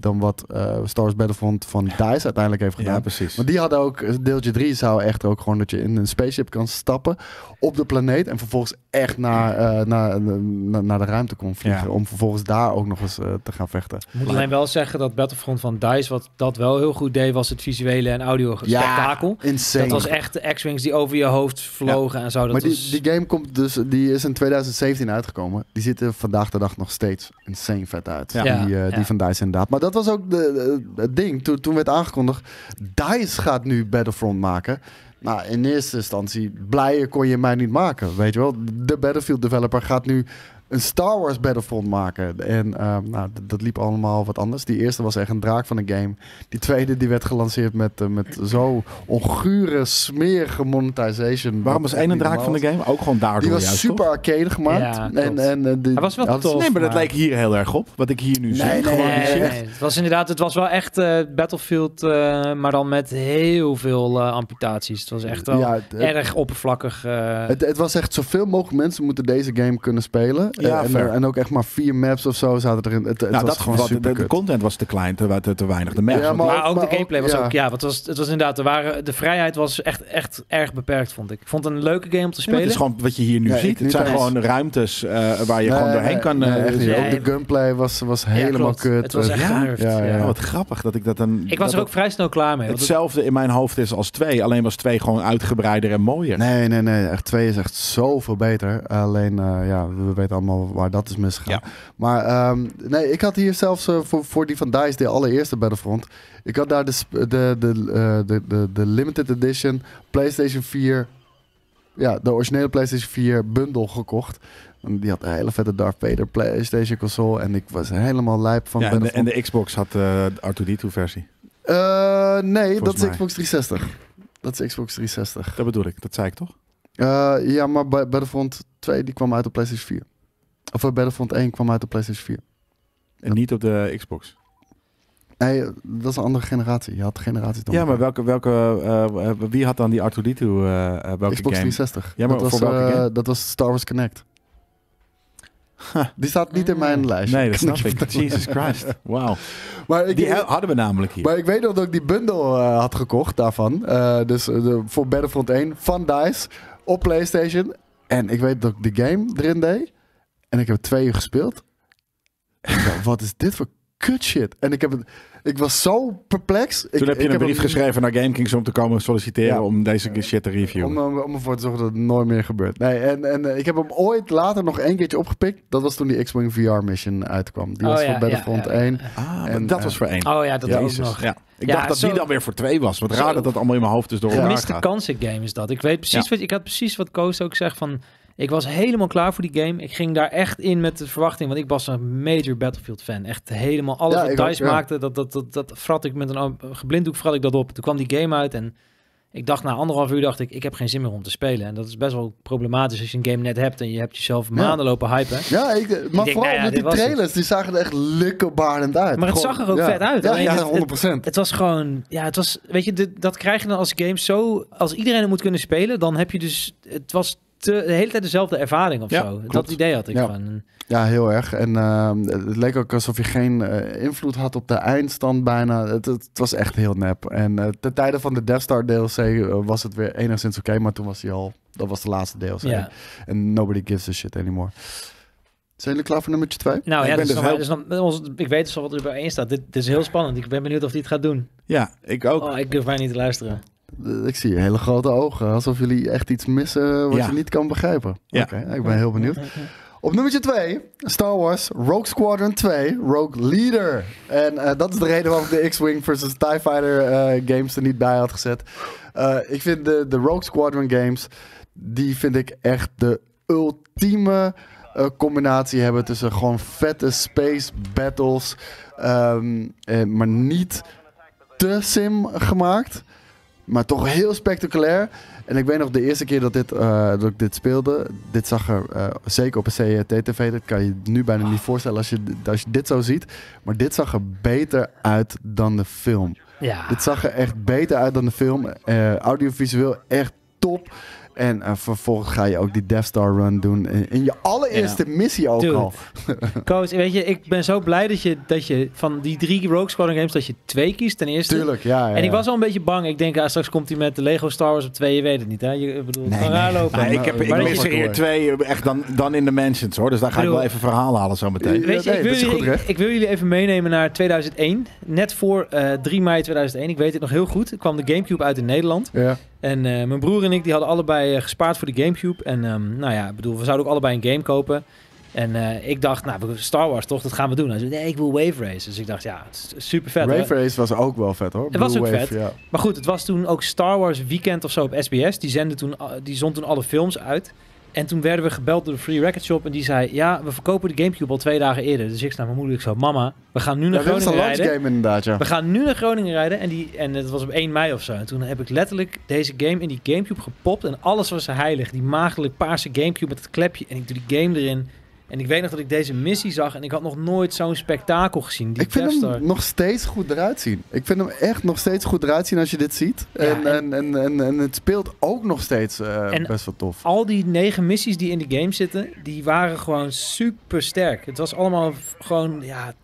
dan wat eh Star Wars Battlefront van DICE uiteindelijk heeft gedaan. Ja, precies. Maar die hadden ook, deeltje 3 zou echt ook gewoon dat je in een spaceship kan stappen op de planeet en vervolgens echt naar, eh, naar, naar, naar de ruimte kon vliegen. Ja. Om vervolgens daar ook nog eens eh, te gaan vechten. Ik moet alleen wel zeggen dat Battlefront van DICE, wat dat wel heel goed deed, was het visuele en audio spektakel. insane. Dat was echt de X-Wings die over je hoofd vlogen en zo. Dat maar die, was... die game komt dus, die is in 2017 uitgekomen. Die ziet er vandaag de dag nog steeds insane vet uit. Ja. Die, eh, ja. die van DICE inderdaad. Maar dat was ook de, de- het ding. Toen, toen werd aangekondigd, DICE gaat nu Battlefront maken. Nou, in eerste instantie, blijer kon je mij niet maken. Weet je wel, de Battlefield developer gaat nu een Star Wars Battlefront maken. En eh, nou, d- dat liep allemaal wat anders. Die eerste was echt een draak van een game. Die tweede die werd gelanceerd met, eh, met zo ongure, smerige monetization. Waarom was één een draak van de game? Ook gewoon daardoor die was juist, super toch? arcade gemaakt. Ja, en, en, eh, die- Hij was wel tof. Nee, maar dat leek hier heel erg op. Wat ik hier nu zie. Nee, nee, gewoon Nee, nee, het was inderdaad, het was wel echt eh, Battlefield, eh, maar dan met heel veel amputaties. Het was echt wel Ja, het- erg oppervlakkig. Het, het was echt zoveel mogelijk mensen moeten deze game kunnen spelen. Ja, Eh, en, fair. en ook echt maar vier maps of zo zaten erin. Het, het nou, was dat gewoon de, super de content was te klein, te, te, te weinig. De maps. Ja, maar- maar ook maar de gameplay ook- was ja. ook, ja, wat was, het was inderdaad, er waren, de vrijheid was echt, echt erg beperkt, vond ik. Ik vond het een leuke game om te Ja, spelen. het is gewoon wat je hier nu ziet. Het zijn gewoon ruimtes eh, waar je gewoon doorheen kan. eh. Ook de gunplay was, was helemaal kut. Het was echt ja, genervd, ja, ja. ja. Oh, wat grappig dat ik dat dan. ik was er ook vrij snel klaar mee. hetzelfde in mijn hoofd is als twee. Alleen was twee gewoon uitgebreider en mooier. Nee, nee, nee. Echt twee is echt zoveel beter. Alleen, eh, ja, we weten allemaal waar dat is misgegaan. Ja. Maar ehm, nee, ik had hier zelfs eh, voor, voor die van DICE, de allereerste Battlefront. Ik had daar de, de, de, eh, de, de, de limited edition PlayStation 4... Ja, de originele PlayStation 4 bundle gekocht. En die had een hele vette Darth Vader PlayStation console. En ik was helemaal lijp van Ja, en, de, en de Xbox had eh, de R2D2-versie. Eh, nee, dat is mij. Xbox 360. Dat is Xbox 360. Dat bedoel ik, dat zei ik toch? Ja, maar bij Battlefront 2 die kwam uit op PlayStation 4. Of eh, Battlefront 1 kwam uit op PlayStation 4. En niet op de Xbox. Nee, dat is een andere generatie. Je had generaties dan Ja, maar welke, welke, eh, eh, wie had dan die R2-D2, eh, eh, welke Xbox game? 360. Ja, maar dat, was, voor welke eh, game? dat was Star Wars Connect. Die staat niet in mijn lijstje. Nee, dat snap ik. Jesus Christ. Wauw. Maar ik, Die hadden we namelijk hier. maar ik weet nog dat ik die bundle eh, had gekocht daarvan. Eh, dus eh, de, voor Battlefront 1 van DICE op PlayStation. En ik weet dat ik de game erin deed. En ik heb twee uur gespeeld. Ik dacht, wat is dit voor kut shit? En ik, heb het, ik was zo perplex. Ik, Toen heb je ik een brief geschreven naar GameKings om te komen solliciteren Ja. om deze shit te reviewen. Om, om ervoor te zorgen dat het nooit meer gebeurt. Nee, en, en eh, ik heb hem ooit later nog één keertje opgepikt. Dat was toen die X-Wing VR mission uitkwam. Die Oh, was ja, voor Battlefront ja, ja, 1. Ah, En, dat eh, was voor één. Oh ja, dat ook Jezus. nog. Ja. Ik Ja, dacht dat zo- die dan weer voor twee was. Wat Zo- raar dat dat allemaal in mijn hoofd dus door elkaar Gemiste gaat. kansen game is dat. Ik weet precies Ja. wat ik had precies wat Koos ook zegt van. Ik was helemaal klaar voor die game. Ik ging daar echt in met de verwachting, want ik was een major Battlefield fan. Echt helemaal alles Ja, wat ook, DICE ja. maakte, dat, dat, dat, dat frat ik met een geblinddoek frat ik dat op. Toen kwam die game uit en ik dacht na anderhalf uur dacht ik, ik heb geen zin meer om te spelen. En dat is best wel problematisch als je een game net hebt en je hebt jezelf maanden lopen hypen. Ja, ik, maar denk, vooral nou ja, met die het. trailers, die zagen er echt likkebarend uit. Maar het Gewoon- zag er ook ja. vet uit. Ja, Alleen ja, het- 100%. Het was gewoon, ja, het was, weet je, dit- dat krijg je dan als game zo, als iedereen het moet kunnen spelen, dan heb je dus, het was te, de hele tijd dezelfde ervaring of Ja, zo. klopt. Dat idee had ik Ja. van. Ja, heel erg. En ehm, het leek ook alsof je geen eh, invloed had op de eindstand bijna. Het, het, was echt heel nep. En eh ten tijde van de Death Star DLC eh, was het weer enigszins oké. maar toen was hij al... Dat was de laatste DLC. Ja. En nobody gives a shit anymore. Zijn jullie klaar voor nummertje 2? Nou Ik ja, ben dus nog- heel- nog- ons- ik weet dus al wat er bij één staat. Dit, dit is heel spannend. Ik ben benieuwd of hij het gaat doen. Ja, ik ook. Oh, ik durf mij niet te luisteren. Ik zie hele grote ogen. Alsof jullie echt iets missen wat Ja. je niet kan begrijpen. Ja. Oké, ik ben heel benieuwd. Op nummertje 2, Star Wars Rogue Squadron 2, Rogue Leader. En eh, dat is de reden waarom ik de X-Wing versus TIE Fighter eh, games er niet bij had gezet. Eh, ik vind de, de Rogue Squadron games, die vind ik echt de ultieme eh, combinatie hebben tussen gewoon vette space battles, ehm, eh, maar niet te sim gemaakt. Maar toch heel spectaculair. En ik weet nog de eerste keer dat, dit, eh, dat ik dit speelde. Dit zag er eh, zeker op een CRT-TV. Dat kan je nu bijna niet voorstellen als je, als je dit zo ziet. Maar dit zag er beter uit dan de film. Ja. Dit zag er echt beter uit dan de film. Eh, audiovisueel echt top. En eh, vervolgens ga je ook die Death Star run doen. In, in je allereerste missie ook Dude. al. Koos, weet je, ik ben zo blij dat je, dat je van die drie Rogue Squadron games, dat je twee kiest ten eerste. Tuurlijk, ja. ja, En ik ja. was al een beetje bang. Ik denk, ah, straks komt hij met de Lego Star Wars op twee. Je weet het niet, hè? Je ik bedoel, Nee, raar nee. lopen. Nee, ik, heb, ik mis er hier twee eh, echt dan, dan in de Mansions hoor. Dus daar ga ik wel even verhaal halen zo meteen. Weet je, ik, wil jullie, ik, wil jullie even meenemen naar 2001. Net voor eh 3 mei 2001. Ik weet het nog heel goed. kwam de Gamecube uit in Nederland. Ja. En eh, mijn broer en ik die hadden allebei eh, gespaard voor de Gamecube. En ehm, nou ja, ik bedoel, we zouden ook allebei een game kopen. En eh, ik dacht, nou, Star Wars toch, dat gaan we doen. Hij zei, nee, ik wil Wave Race. Dus ik dacht, ja, het is super vet. Wave Race was ook wel vet hoor. Het was Blue ook Wave, vet. Ja. Maar goed, het was toen ook Star Wars Weekend of zo op SBS. Die, zenden toen, die zond toen alle films uit. En toen werden we gebeld door de Free Record Shop. En die zei, ja, we verkopen de Gamecube al twee dagen eerder. Dus ik zei naar mijn moeder, ik zo, mama, we gaan nu naar Ja, dit is een Groningen rijden. game inderdaad, ja. We gaan nu naar Groningen rijden. En, die, en het was op 1 mei of zo. En toen heb ik letterlijk deze game in die Gamecube gepopt. En alles was heilig. Die maagdelijk paarse Gamecube met het klepje. En ik doe die game erin. En ik weet nog dat ik deze missie zag. En ik had nog nooit zo'n spektakel gezien. Die Ik vind hem nog steeds goed eruit zien. Ik vind hem echt nog steeds goed eruit zien als je dit ziet. Ja, en, en- en, en, het speelt ook nog steeds eh, best wel tof. al die negen missies die in de game zitten, die waren gewoon super sterk. Het was allemaal gewoon, ja,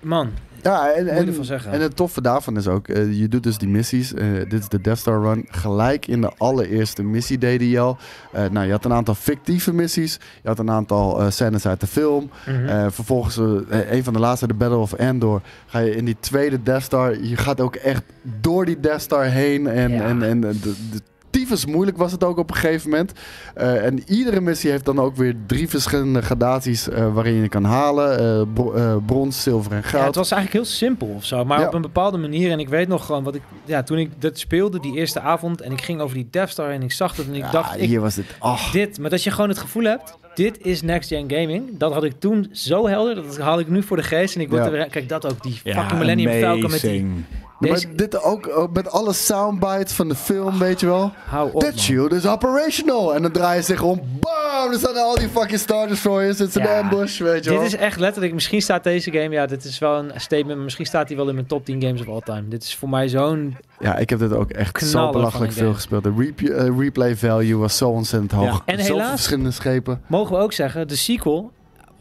man. Ja, en, je en, en het toffe daarvan is ook, eh, je doet dus die missies. eh, dit is de Death Star Run. Gelijk in de allereerste missie deed hij al. Eh, nou, je had een aantal fictieve missies. Je had een aantal scènes uit de film. Mhm. Vervolgens, een van de laatste, de Battle of Endor, ga je in die tweede Death Star. Je gaat ook echt door die Death Star heen. En, Ja. en, en de, de tyfus moeilijk was het ook op een gegeven moment. Eh, en iedere missie heeft dan ook weer drie verschillende gradaties eh, waarin je kan halen. Eh, bro- eh, brons, zilver en ja, goud. het was eigenlijk heel simpel of zo, maar Ja. op een bepaalde manier. En ik weet nog gewoon wat ik, ja, toen ik dat speelde die eerste avond en ik ging over die Death Star en ik zag het en ik Ja, dacht, ik, hier was het. dit, maar dat je gewoon het gevoel hebt, dit is next gen gaming. Dat had ik toen zo helder, dat haal ik nu voor de geest en ik word Ja. er weer, kijk dat ook die Ja, fucking Millennium Falcon met die. Deze, Maar dit ook met alle soundbites van de film, weet je wel. hou op That shield is operational. En dan draai je zich om. Bam! er staan al die fucking Star Destroyers. Het is een Ja. ambush, weet je Dit wel. is echt letterlijk, misschien staat deze game, ja, dit is wel een statement, maar misschien staat hij wel in mijn top 10 games of all time. Dit is voor mij zo'n, Ja, ik heb dit ook echt zo belachelijk veel game. gespeeld. De eh, replay value was zo ontzettend hoog. Ja. En Zoveel helaas- verschillende schepen. mogen we ook zeggen, de sequel,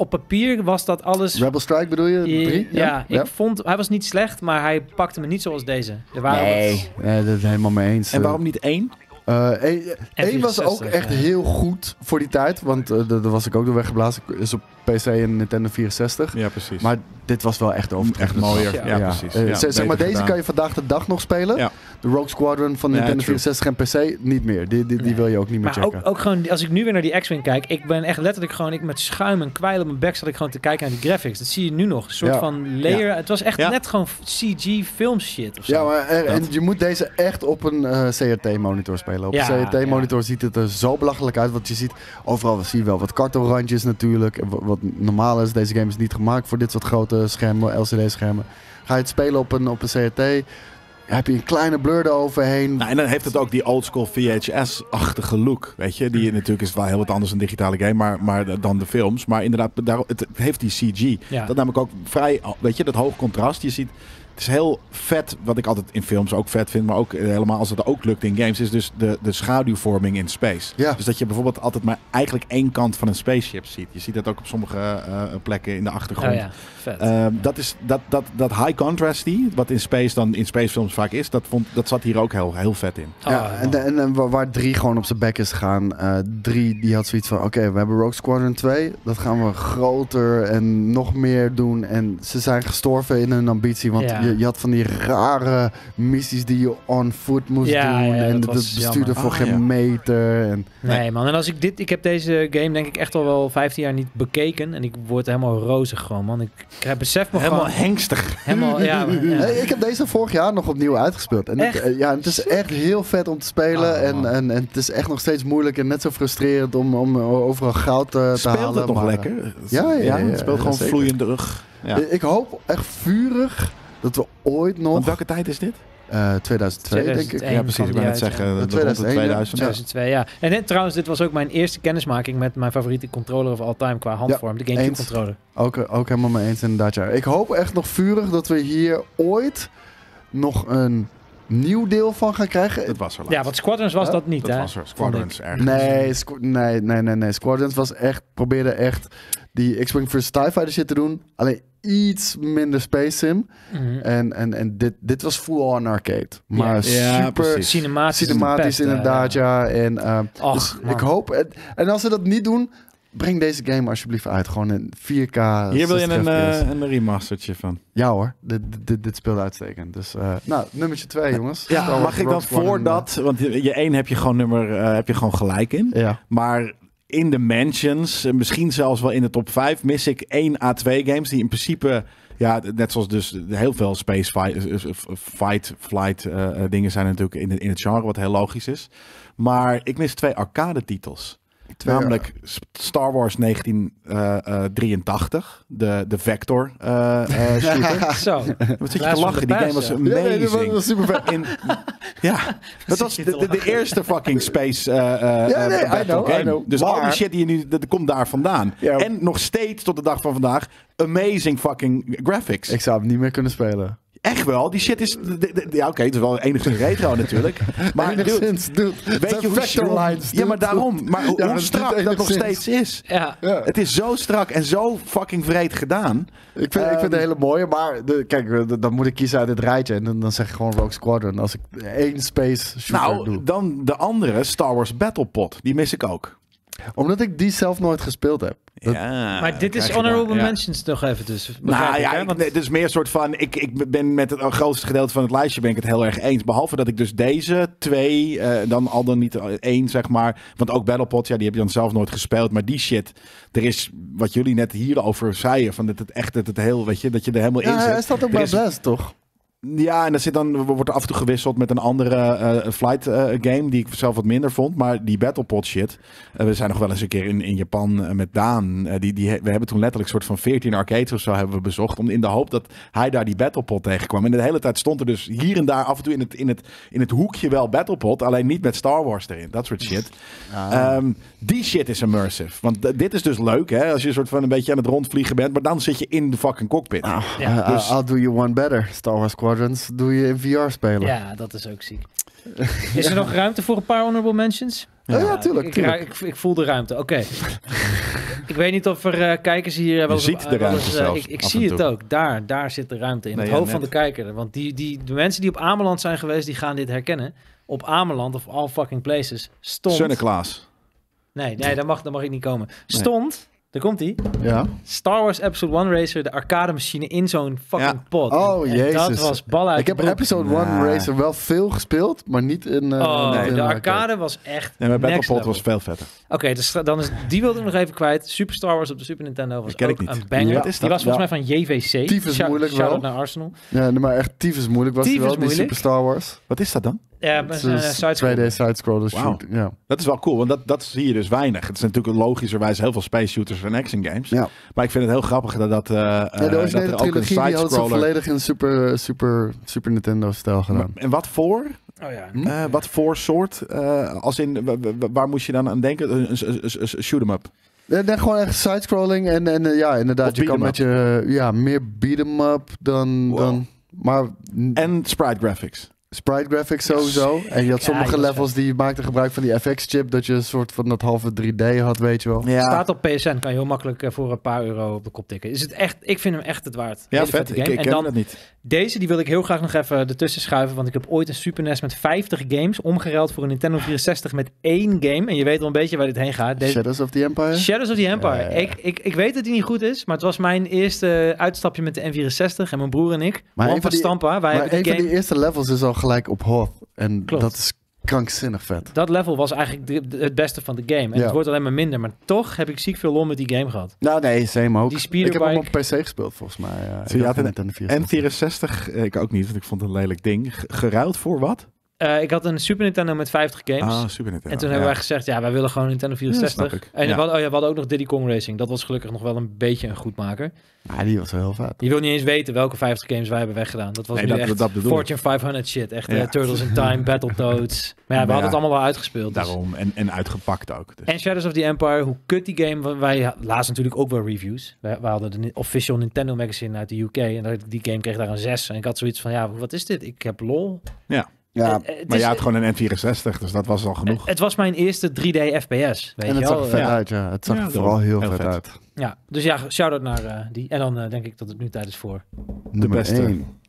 op papier was dat alles... Rebel Strike bedoel je? Drie? Ja, ik vond, hij was niet slecht, maar hij pakte me niet zoals deze. Er waren wat- Nee, nee, dat is helemaal mee eens. En waarom niet één? Eh, één was 64, ook echt ja. heel goed voor die tijd. Want eh, daar daar was ik ook door weggeblazen. Is op PC en Nintendo 64. Ja, precies. Maar dit was wel echt over. echt mooier. Ja. Ja, precies. Eh, Ja, zeg- maar, deze gedaan. kan je vandaag de dag nog spelen. Ja. De Rogue Squadron van Nintendo true. 64 en PC niet meer. Die, die, die Nee. wil je ook niet meer Maar ook, checken. ook gewoon, als ik nu weer naar die X-Wing kijk, ik ben echt letterlijk gewoon, ik met schuim en kwijl op mijn bek zat ik gewoon te kijken naar die graphics. Dat zie je nu nog. Een soort Ja. van layer. Het was echt Ja. net gewoon CG film shit of zo. Ja, maar er- en je moet deze echt op een eh, CRT-monitor spelen. Op Ja, een CRT-monitor ziet het er zo belachelijk uit. Want je ziet overal zie je wel wat kartelrandjes natuurlijk. En wa- Wat normaal is, deze game is niet gemaakt voor dit soort grote schermen, LCD-schermen. Ga je het spelen op een, op een CRT, heb je een kleine blur eroverheen. Nou, en dan heeft het ook die oldschool VHS-achtige look. Weet je, die natuurlijk is wel heel wat anders een digitale game, maar, maar dan de films. Maar inderdaad, daar, het, heeft die CG. Ja. Dat namelijk ook vrij, weet je, dat hoog contrast. Je ziet, is heel vet, wat ik altijd in films ook vet vind, maar ook eh, helemaal als het ook lukt in games, is dus de, de schaduwvorming in space. Ja. Dus dat je bijvoorbeeld altijd maar eigenlijk één kant van een spaceship ziet. Je ziet dat ook op sommige eh, plekken in de achtergrond. Oh ja, vet. Ehm, dat, is, dat, dat, dat high contrast die, wat in space dan in spacefilms vaak is, dat, vond, dat zat hier ook heel, heel vet in. Oh, ja, en, de- en, en waar- drie gewoon op zijn bek is gegaan. eh, drie, die had zoiets van: oké, we hebben Rogue Squadron 2. Dat gaan we groter en nog meer doen. En ze zijn gestorven in hun ambitie. Want Ja. je, je had van die rare missies die je on foot moest Ja, doen. ja, en dat het was bestuurde voor Ah, geen ja. meter. En, nee, man. En als ik dit, ik heb deze game denk ik echt al wel 15 jaar niet bekeken. En ik word helemaal rozig gewoon, man. Ik, ik besef me Helemaal gewoon hengstig. helemaal, ja, ik heb deze vorig jaar nog opnieuw uitgespeeld. En het, Echt? eh, ja, het is echt heel vet om te spelen. Oh, en, en, en het is echt nog steeds moeilijk en net zo frustrerend om, om overal goud eh, te Speelt halen. het nog maar, lekker? ja, ja, ja, het speelt ja, gewoon zeker. vloeiend terug. Ja. eh, Ik hoop echt vurig dat we ooit nog... Want welke tijd is dit? eh 2002, denk ik. 2001. Ja, precies. Ik net uit, zeggen, ja. de rond de 2001, ja. 2000. 2002, ja. En trouwens, dit was ook mijn eerste kennismaking met mijn favoriete controller of all time qua handvorm. de GameCube eens. controller. Ook, ook helemaal mee eens inderdaad, ja. Ik hoop echt nog vurig dat we hier ooit nog een nieuw deel van gaan krijgen. Dat was er Ja, laatst. want Squadrons was Ja, dat niet, dat hè? was er. Squadrons ergens. Nee, squ- nee, nee, nee, nee. Squadrons was echt, probeerde echt die X-Wing vs. TIE Fighter shit te doen. Alleen iets minder space sim. Mhm. En, en, en dit, dit was full-on arcade. Maar Ja, super. Cinematisch. inderdaad, ja. En, Och, dus man. ik hoop... En, en als ze dat niet doen, breng deze game alsjeblieft uit. Gewoon in 4K, Hier wil je 60 een, eh, een remastertje van. Ja hoor, dit, dit, dit speelt uitstekend. Dus, eh, nou, nummertje 2 jongens. Ja, mag ik dan voordat, want je je één heb je gewoon nummer, eh, heb je gewoon gelijk in. Ja. Maar in de mentions, eh, misschien zelfs wel in de top 5, mis ik 1 à 2 games die in principe, ja, net zoals dus heel veel space fight, eh, eh, fight flight dingen zijn natuurlijk in, in het genre, wat heel logisch is. Maar ik mis twee arcade titels. Twee- Namelijk Star Wars 1983, de, de Vector eh, eh, shooter. Zo. Wat zit je te lachen? Die game was amazing. Ja, nee, dat was, super vet. In, ja, dat was de, de, te de eerste fucking space eh eh Ja, nee, eh, I battle I game. know. Dus al die shit die je nu, dat komt daar vandaan. Ja. En nog steeds tot de dag van vandaag, amazing fucking graphics. Ik zou hem niet meer kunnen spelen. Echt wel, die shit is, de- de- de- ja oké, het is wel enigszins retro natuurlijk. Maar Enigszins, dude. weet je hoe vector lines, Ja, maar daarom. Maar hoe, Ja, hoe dat strak dat nog steeds is. Ja. Ja. Het is zo strak en zo fucking vreed gedaan. Ik vind, ik vind het Ehm, een hele mooie, maar de, kijk, dan moet ik kiezen uit het rijtje. En dan, dan zeg ik gewoon Rogue Squadron. Als ik één space shooter Nou, doe. dan de andere, Star Wars Battle Pod. Die mis ik ook. Omdat ik die zelf nooit gespeeld heb. Dat- ja, Maar dit is honorable dan, ja. mentions nog even dus. Nou ik, ja, ik, Want- nee, het is meer een soort van. Ik, ik ben met het grootste gedeelte van het lijstje ben ik het heel erg eens. Behalve dat ik dus deze twee, eh, dan al dan niet één, zeg maar. Want ook Battlepod, ja, die heb je dan zelf nooit gespeeld. Maar die shit, er is wat jullie net hierover zeiden. Van dat het echt, dat het heel, weet je, dat je er helemaal in Ja, zit. hij staat ook bij is- Blast, toch? Ja, en er zit dan wordt er af en toe gewisseld met een andere eh, flight eh, game die ik zelf wat minder vond. Maar die Battlepod shit. eh, we zijn nog wel eens een keer in, in Japan met Daan. die, die, we hebben toen letterlijk een soort van 14 arcades of zo hebben we bezocht. Om, in de hoop dat hij daar die Battlepod tegenkwam. En de hele tijd stond er dus hier en daar af en toe in het, in het, in het hoekje wel Battlepod. Alleen niet met Star Wars erin. Dat soort shit. Ehm, die shit is immersive. Want dit is dus leuk hè. Als je een soort van een beetje aan het rondvliegen bent. Maar dan zit je in de fucking cockpit. Ja, eh, dus- I'll do you one better. Star Wars Squadrons doe je in VR spelen. Ja, dat is ook ziek. Is er nog ruimte voor een paar honorable mentions? Ja, ja, tuurlijk, Ik, tuurlijk. ik, ik voel de ruimte. Oké. ik weet niet of er eh, kijkers hier... wel eens ziet de wel ruimte eens, eh, zelfs Ik, zie het ook. Daar, daar zit de ruimte in Nee, het ja, hoofd van de kijker. Want die, die, de mensen die op Ameland zijn geweest, die gaan dit herkennen. Op Ameland of all fucking places stond... Sunneklaas. Nee, nee, daar mag, daar mag ik niet komen. Stond, daar komt hij. Ja? Star Wars Episode 1 Racer, de arcade machine in zo'n fucking Ja. pot. Oh, En jezus. Dat was bal uit Ik heb. Episode 1 Nah. Racer wel veel gespeeld, maar niet in... eh, Oh, niet in de arcade was echt Nee, maar next Battlepod level. was veel vetter. Oké, dus dan is, die wilde ik nog even kwijt. Super Star Wars op de Super Nintendo was ook ik niet. een banger. Ja. Wat is Die was volgens mij van JVC. Tyfus Shout- moeilijk shout-out wel. naar Arsenal. Ja, nee, maar echt tyfus moeilijk was die Tyfus wel, die? Super Star Wars. Wat is dat dan? Ja, met Het een is side 2D side-scroller shoot. Ja. Dat is wel cool, want dat, dat zie je dus weinig. Het is natuurlijk logischerwijs heel veel space shooters en action games. Ja. Maar ik vind het heel grappig dat dat, eh Ja, eh, de dat originele er ook een trilogie die ze side-scroller... volledig in Super, super, super Nintendo-stijl gedaan. En wat voor? Oh ja. Hm? Eh, wat voor soort? eh, als in, wa- wa- waar moest je dan aan denken? Een, een, een- een- een shoot 'em up. Nee, gewoon echt sidescrolling en, en eh, ja, inderdaad, je kan beat 'em met je, ja, meer beat-em-up dan, Wow. dan, maar n- En sprite graphics. Sprite graphics sowieso. En je had sommige levels die maakten gebruik van die FX-chip, dat je een soort van dat halve 3D had, weet je wel. Ja, Staat op PSN, kan je heel makkelijk eh, voor een paar euro op de kop tikken. Is het echt, ik vind hem echt het waard. ja Hele vet. Ik, game. ik en dan dat niet. deze, die wil ik heel graag nog even ertussen schuiven. Want ik heb ooit een Super NES met 50 games omgeruild voor een Nintendo 64 met één game. En je weet wel een beetje waar dit heen gaat. Deze, Shadows of the Empire? Shadows of the Empire. Ja, ja, ja. Ik, ik, ik weet dat die niet goed is, maar het was mijn eerste uitstapje met de N64 en mijn broer en ik. Maar van Stampa, wij maar hebben een die van game... die eerste levels is al gelijk op Hoth. En Klopt. dat is krankzinnig vet. Dat level was eigenlijk de- de- het beste van de game. En Ja. het wordt alleen maar minder. Maar toch heb ik ziek veel lol met die game gehad. Nou nee, same ook. Die ik heb hem op. PC gespeeld volgens mij. Ja, Zie je, ik had had een een Nintendo 64. N64, eh, ik ook niet, want ik vond het een lelijk ding. Geruild voor wat? Eh, ik had een Super Nintendo met 50 games. Ah, Super Nintendo. En toen ja. hebben wij gezegd, ja, wij willen gewoon Nintendo 64. snap ik. en Ja. we, hadden, oh ja, we hadden ook nog Diddy Kong Racing. Dat was gelukkig nog wel een beetje een goedmaker. Ja, die was wel heel vet. Je wil niet eens weten welke 50 games wij hebben weggedaan. Dat was Nee, nu dat- echt dat. Fortune 500 shit. Echt eh. Turtles in Time, Battletoads. Maar ja, we hadden het allemaal wel uitgespeeld. dus. Daarom. En, en uitgepakt ook. Dus. En Shadows of the Empire, hoe kut die game... Wij lazen natuurlijk ook wel reviews. Wij, wij hadden de official Nintendo magazine uit de UK. En die game kreeg daar een 6. En ik had zoiets van, ja, wat is dit? Ik heb lol. Ja, Eh, eh, het maar is- je had gewoon een N64, dus dat was al genoeg. Het was mijn eerste 3D FPS, weet en je het zag wel. er vet Ja. uit, ja. Het zag Ja, er vooral heel, heel vet, vet. uit. Ja, dus ja, shout-out naar eh, die. En dan eh, denk ik dat het nu tijd is voor. Nummer beste. één.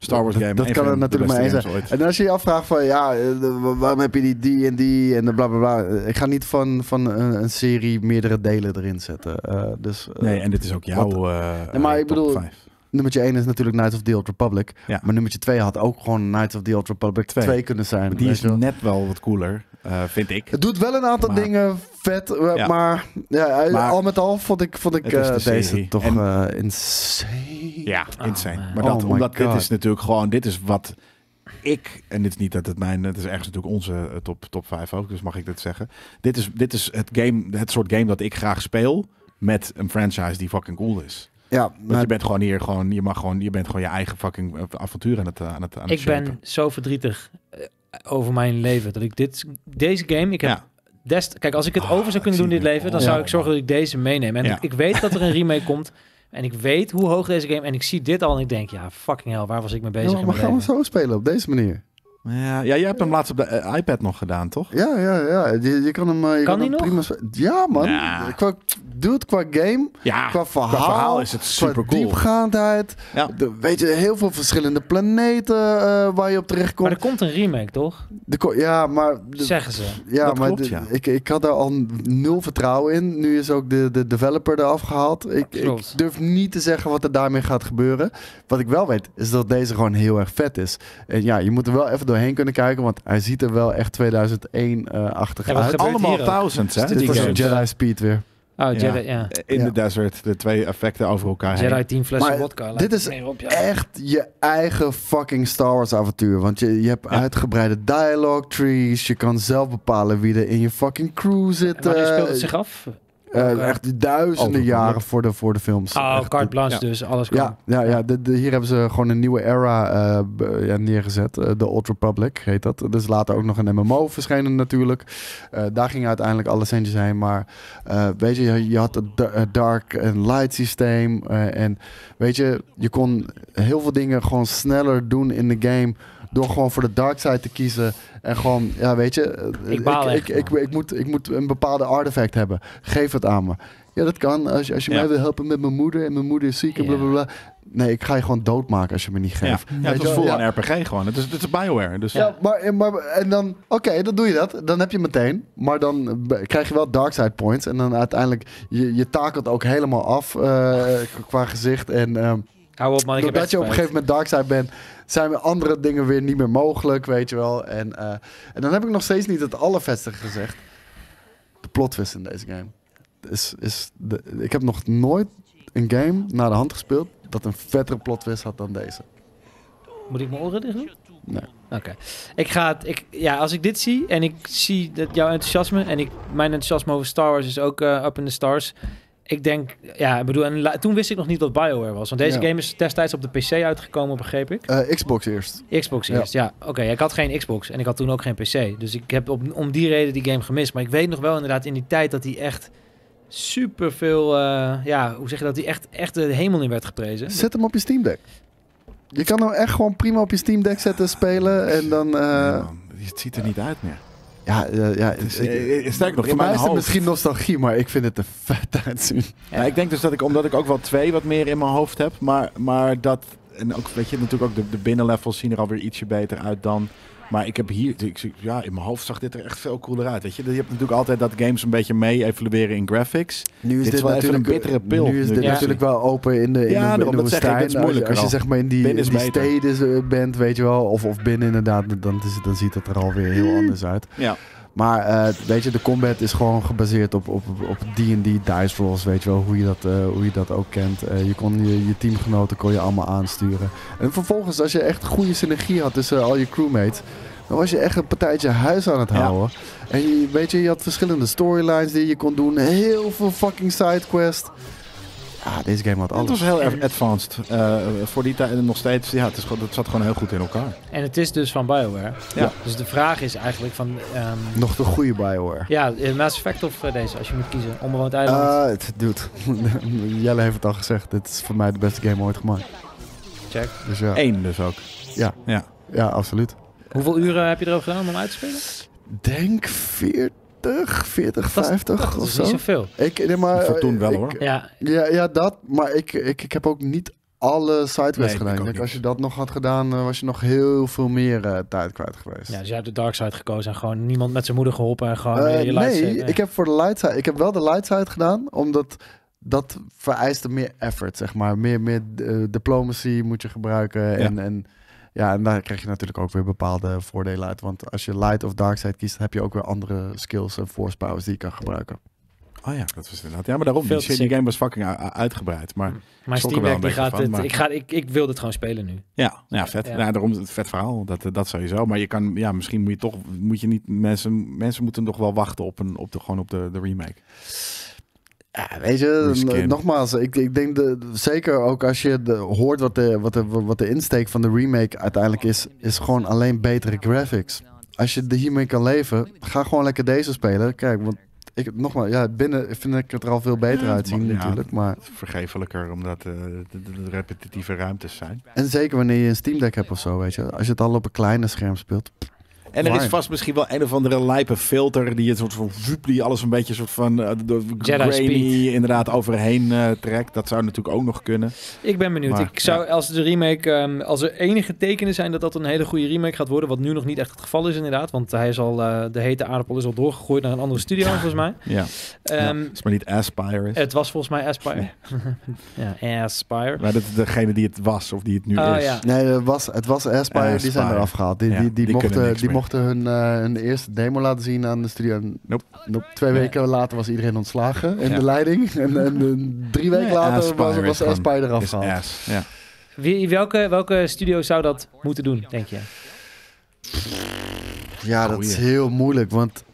Star Wars game. dat kan er de natuurlijk maar games ooit. En als je je afvraagt van, ja, eh, de- waarom heb je die die en die en de bla bla bla. Ik ga niet van, van een, een serie meerdere delen erin zetten. Eh, dus eh, Nee, en dit is ook jouw eh Nee, maar ik bedoel, vijf. Nummertje 1 is natuurlijk Knights of the Old Republic. Ja. Maar nummertje 2 had ook gewoon Knights of the Old Republic Twee. 2 kunnen zijn. Die weet is wel. net wel wat cooler, eh, vind ik. Het doet wel een aantal Maar- dingen vet, eh, Ja. maar, ja, Maar- al met al vond ik, vond ik eh, de deze toch En- eh, insane. Ja, Oh, insane. maar Oh dat, my omdat dit is natuurlijk gewoon, dit is wat ik, en dit is niet dat het mijn, het is ergens natuurlijk onze top, top 5 ook, dus mag ik dit zeggen. Dit is, dit is het, game, het soort game dat ik graag speel met een franchise die fucking cool is. Ja, Want maar je bent gewoon hier gewoon, je mag gewoon, je bent gewoon je eigen fucking eh, avontuur aan het, eh, aan het, aan het Ik ben zo verdrietig eh, over mijn leven dat ik dit, deze game, ik heb Ja. des, kijk, als ik het Oh, over zou kunnen doen dit leven, dan Ja. zou ik zorgen dat ik deze meeneem. En Ja. ik, ik weet dat er een remake komt. En ik weet hoe hoog deze game. En ik zie dit al en ik denk, ja, fucking hell, waar was ik mee bezig? Ja, in maar mijn gaan we zo spelen op deze manier? Ja, ja, jij hebt hem laatst op de eh, iPad nog gedaan, toch? Ja, ja, ja. Je, je kan hem, eh, je kan hem nog? prima spelen. Ja, man. Ja. Qua, dude, qua game, Ja, qua verhaal, qua verhaal is het super cool. diepgaandheid. Ja. De, weet je, heel veel verschillende planeten eh, waar je op terecht Maar komt. er komt een remake, toch? De ja, maar... de- Zeggen ze. ja, Dat maar klopt, de- ja. Ik, ik had daar al nul vertrouwen in. Nu is ook de, de developer eraf gehaald. Ik, ik durf niet te zeggen wat er daarmee gaat gebeuren. Wat ik wel weet, is dat deze gewoon heel erg vet is. En ja, je moet er wel even doorheen kunnen kijken, want hij ziet er wel echt 2001-achtig Ja, wat uit. Allemaal thousands, hè? Is dit was? Jedi Speed weer. Oh, Ja. Jedi, ja. In Ja. de desert, de twee effecten over elkaar heen. Jedi 10 flessen vodka. dit is meer op, ja. echt je eigen fucking Star Wars avontuur. Want je, je hebt Ja. uitgebreide dialogue trees. Je kan zelf bepalen wie er in je fucking crew zit. En wanneer eh, speelt het zich af? Eh, eh, echt duizenden jaren ja. voor de, voor de films. Oh, Echt, carte blanche ja. dus. Alles kan. Ja, ja, ja de, de- hier hebben ze gewoon een nieuwe era eh, ja, neergezet. De Old Republic heet dat. Dus later ook nog een MMO verschenen natuurlijk. Eh, daar gingen uiteindelijk alle centjes heen. Maar eh, weet je, je, je had het da- dark en light systeem. eh, en weet je, je kon heel veel dingen gewoon sneller doen in de game. Door gewoon voor de dark side te kiezen. En gewoon, ja, weet je. Ik baal ik, echt, ik, ik, man. ik moet, ik moet een bepaalde artefact hebben. Geef het aan me. Ja, dat kan. Als je, als je Ja. mij wil helpen met mijn moeder. En mijn moeder is ziek en Ja. bla bla bla. Nee, ik ga je gewoon doodmaken als je me niet geeft. ja het wel? vol Ja. aan RPG gewoon. Het is, het is Bioware. Dus Ja, maar, maar en dan, oké, dan doe je dat. Dan heb je meteen. Maar dan krijg je wel dark side points. En dan uiteindelijk, je, je takelt ook helemaal af eh, qua gezicht. En ehm Hou op man, ik doordat je op een gegeven moment dark side bent, zijn weer andere dingen weer niet meer mogelijk, weet je wel. En, eh, en dan heb ik nog steeds niet het allervetste gezegd. De plot twist in deze game. Is, is de, ik heb nog nooit een game naar de hand gespeeld dat een vettere plot twist had dan deze. Moet ik mijn oren dicht doen? Nee. Oké. Ik ga het... Ik, ja, als ik dit zie en ik zie dat jouw enthousiasme... en ik, mijn enthousiasme over Star Wars is ook eh, up in the stars... Ik denk... Ja, ik bedoel... En toen wist ik nog niet wat BioWare was. Want deze Ja. game is destijds op de PC uitgekomen, begreep ik. Eh, Xbox eerst. Xbox eerst, ja. Oké, ik had geen Xbox en ik had toen ook geen PC. Dus ik heb op, om die reden die game gemist. Maar ik weet nog wel inderdaad in die tijd dat die echt super veel... ja, hoe zeg je dat? Die echt, echt de hemel in werd geprezen. Zet hem op je Steam Deck. Je kan hem echt gewoon prima op je Steam Deck zetten, spelen en dan... eh, man, het ziet er niet uit meer. Ja, eh, ja, ik- eh, eh, sterker nog, voor in mij mijn is het misschien nostalgie, maar ik vind het er vet uitzien. Ja, ik denk dus dat ik, omdat ik ook wel twee wat meer in mijn hoofd heb, maar, maar dat, en ook, weet je, natuurlijk ook de, de binnenlevels zien er alweer ietsje beter uit dan, maar ik heb hier, ik, ja, in mijn hoofd zag dit er echt veel cooler uit, weet je. Je hebt natuurlijk altijd dat games een beetje mee evalueren in graphics. Nu Dit is wel even een bittere pil, Nu is dit natuurlijk wel open in de, in Ja, de, in daarom, de dat zeg ik, woestijn. dit is moeilijker als je zeg maar in die, is steden eh, bent, weet je wel, of, of binnen inderdaad, dan, is dan ziet het er alweer heel anders uit. Ja. Maar eh, weet je, de combat is gewoon gebaseerd op, op, op D&D dice rolls, weet je wel, hoe je dat, eh, hoe je dat ook kent. Eh, je kon je, je teamgenoten kon je allemaal aansturen. En vervolgens, als je echt goede synergie had tussen al je crewmates, dan was je echt een partijtje huis aan het Ja. houden. En je, weet je, je had verschillende storylines die je kon doen, heel veel fucking sidequests. Ja, deze game had Het alles. was heel erg advanced. eh, voor die tijd en nog steeds, ja, het, is, het zat gewoon heel goed in elkaar. En het is dus van BioWare. Ja. Dus de vraag is eigenlijk van... ehm, Nog de goede Bioware. ja, eh, Mass Effect of eh, deze, als je moet kiezen. Onbewoond eiland. Ah, het doet. Jelle heeft het al gezegd. Dit is voor mij de beste game ooit gemaakt. Check. Dus ja, Eén dus ook. Ja. ja. ja absoluut. Hoeveel uren heb je erover gedaan om uit te spelen? Denk 40, 40, Dat is- 50 Dat of is zo. niet zoveel. Ik, nee, maar, Voor toen wel, ik- hoor. Ja, Ja, ja, dat. Maar ik, ik, ik heb ook niet alle sidequests Nee, ik gedaan. als je dat nog had gedaan, eh, was je nog heel veel meer eh, tijd kwijt geweest. ja, dus jij hebt de dark side gekozen en gewoon niemand met zijn moeder geholpen en gewoon eh, je lights... nee, ik heb voor de light side, ik heb wel de light side gedaan, omdat dat vereiste meer effort, zeg maar. Meer, meer eh, diplomacy moet je gebruiken. En, en, ja, en daar krijg je natuurlijk ook weer bepaalde voordelen uit. Want als je light of dark side kiest, heb je ook weer andere skills en force powers die je kan gebruiken. Oh ja, dat was inderdaad. Ja, maar daarom. Veel Die, die game was fucking uitgebreid. Maar Mijn schrok Steam Deck die gaat van, het... maar- Ik, ga, ik, ik wil dit gewoon spelen nu. ja, ja vet. Ja. Ja. daarom het vet verhaal. Dat, dat sowieso. Maar je kan, ja, misschien moet je toch, moet je niet, mensen, mensen moeten nog wel wachten op een, op de, gewoon op de, de remake. Ja, weet je, nogmaals, ik, ik denk de, zeker ook als je de, hoort wat de, wat, de, wat de insteek van de remake uiteindelijk is, is gewoon alleen betere graphics. Als je er hiermee kan leven, ga gewoon lekker deze spelen. Kijk, want ik, nogmaals, ja, binnen vind ik het er al veel beter Ja, uitzien ja. natuurlijk. Maar, Vergeeflijker, omdat eh, de, de- de repetitieve ruimtes zijn. en zeker wanneer je een Steam Deck hebt of zo, weet je. Als je het al op een kleine scherm speelt. En er is vast misschien wel een of andere lijpe filter die het soort van zoep, die alles een beetje soort van eh, de Jedi grainy speed. inderdaad overheen eh, trekt. Dat zou natuurlijk ook nog kunnen. Ik ben benieuwd. Maar, ik zou, als de remake, ehm, als er enige tekenen zijn dat dat een hele goede remake gaat worden, wat nu nog niet echt het geval is inderdaad, want hij is al, eh, de hete aardappel is al doorgegooid naar een andere studio volgens mij. Ja, Ehm, ja. Is maar niet Aspire is. Het was volgens mij Aspire. ja, Aspire. maar dat is degene die het was of die het nu Oh is. ja. Nee, het was, het was Aspire, die zijn eraf gehaald. Die, Ja, die, die, die mochten. Mochten hun, eh, hun eerste demo laten zien aan de studio. En Nope. nope. Twee weken later was iedereen ontslagen in Ja. de leiding. En, en, eh, drie weken Nee, later was, was Aspire eraf Is gehaald. ass, ja. Wie, welke, welke studio zou dat moeten doen, denk je? Ja, dat is heel moeilijk, want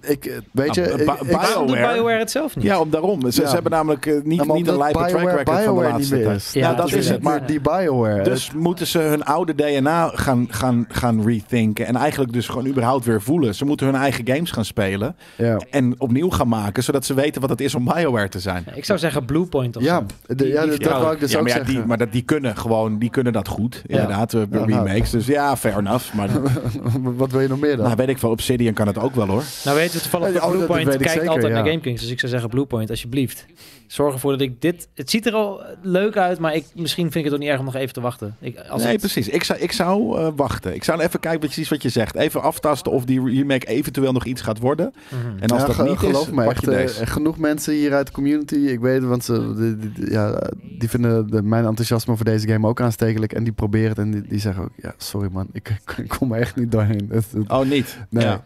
ik, eh, weet je... Ah, ik- BioWare? BioWare het zelf niet? Ja, om daarom. Ze, Ja. ze hebben namelijk eh, niet, niet een lijpe track BioWare- record van de BioWare laatste tijd. Ja, dat is het. Maar die BioWare... Dus moeten ze hun oude DNA gaan, gaan, gaan rethinken. En eigenlijk dus gewoon überhaupt weer voelen. Ze moeten hun eigen games gaan spelen. ja. En opnieuw gaan maken. Zodat ze weten wat het is om Bioware te zijn. Ik zou zeggen Bluepoint of Ja, zo. ja, die dat, wou ik dus ja, ook maar, ja, zeggen. die, maar dat, die kunnen gewoon die kunnen dat goed. Ja. Inderdaad, Ja, nou. remakes. Dus ja, fair enough. Maar Wat wil je nog meer dan? nou, weet ik veel. Obsidian kan het ook wel hoor. Nou weten we toevallig dat oh, dat Bluepoint weet ik kijkt zeker, altijd ja. naar GameKings. Dus ik zou zeggen Bluepoint, alsjeblieft. Zorg ervoor dat ik dit... Het ziet er al leuk uit, maar ik, misschien vind ik het ook niet erg om nog even te wachten. Ik, als nee, het- precies. Ik zou, ik zou eh, wachten. Ik zou even kijken precies wat je zegt. Even aftasten of die remake eventueel nog iets gaat worden. Mhm. En als Ja, dat ge- niet geloof is, me, pak echt, je eh, deze. genoeg mensen hier uit de community. Ik weet het, want ze, die, die- die- ja, die vinden de, mijn enthousiasme voor deze game ook aanstekelijk. En die proberen het en die, die zeggen ook, ja, sorry man, ik, ik kom er echt niet doorheen. Het- het- Oh, niet? Nee. Ja.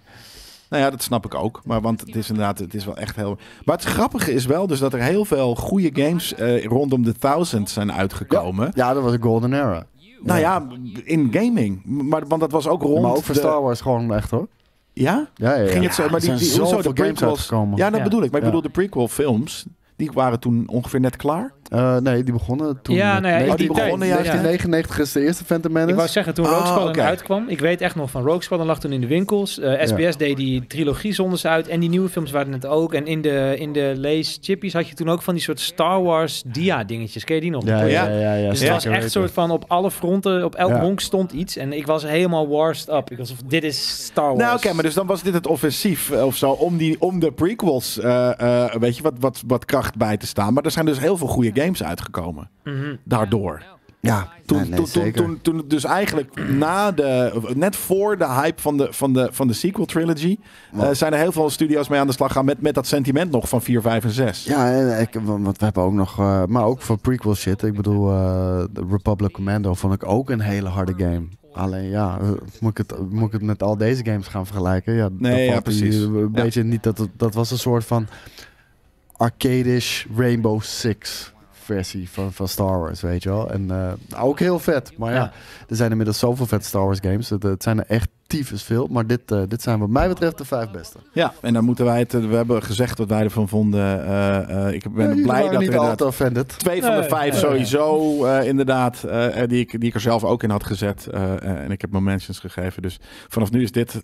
Nou ja, dat snap ik ook. Maar want het is inderdaad, het is wel echt heel... Maar het grappige is wel dus dat er heel veel goede games eh, rondom de Thousand zijn uitgekomen. ja, dat was een golden era. Nou ja, in gaming. Maar, want dat was ook rond maar ook voor de- Star Wars gewoon echt hoor. Ja? Ja, ja, ja. Ging het zo, maar die, die, hoezo zoveel de games prequels... uitgekomen. Ja, dat Ja. bedoel ik. Maar ik Ja. bedoel, de prequel films, die waren toen ongeveer net klaar. Eh, nee, die begonnen toen. Ja, nou in Oh, die die tijd. begonnen, ja. 1999 is de eerste Phantom Menace. Ik wou zeggen, toen Rogue Ah, Squadron oké. uitkwam, ik weet echt nog van Rogue Squadron lag toen in de winkels. Eh, SBS deed die trilogie zonder ze uit en die nieuwe films waren het ook. En in de, in de lees chippies had je toen ook van die soort Star Wars dia dingetjes. Ken je die nog? ja, ja, ja, ja, ja, Dus het was echt soort van op alle fronten, op elk Ja. honk stond iets. En ik was helemaal warsed up. Ik was of dit is Star Wars. Nou, oké, maar dus dan was dit het offensief eh, of zo om, die, om de prequels, eh, eh, weet je, wat, wat, wat kracht bij te staan. Maar er zijn dus heel veel goede games uitgekomen. Mhm. Daardoor. Ja, Toen, nee, nee, toen, toen, toen, toen het dus eigenlijk na de, net voor de hype van de, van de, van de sequel trilogy, eh, zijn er heel veel studio's mee aan de slag gaan met, met dat sentiment nog van 4, 5 en 6. Ja, en ik, want we hebben ook nog, eh, maar ook voor prequel shit. Ik bedoel, eh, de Republic Commando vond ik ook een hele harde game. Alleen ja, moet ik, het, moet ik het met al deze games gaan vergelijken? Ja, Nee, ja, precies. Een Ja. beetje niet dat het, dat was een soort van arcadish Rainbow Six versie van, van Star Wars, weet je wel. En eh, ook heel vet. Maar ja, er zijn inmiddels zoveel vet Star Wars games. Het, het zijn er echt tyfus veel. Maar dit, eh, dit zijn wat mij betreft de vijf beste. Ja, en dan moeten wij het, eh, we hebben gezegd wat wij ervan vonden. Eh, eh, ik ben blij dat er niet offended. Twee van de vijf nee, sowieso eh, inderdaad, die, ik, die ik er zelf ook in had gezet. Eh, eh, en ik heb mentions gegeven. Dus vanaf nu is dit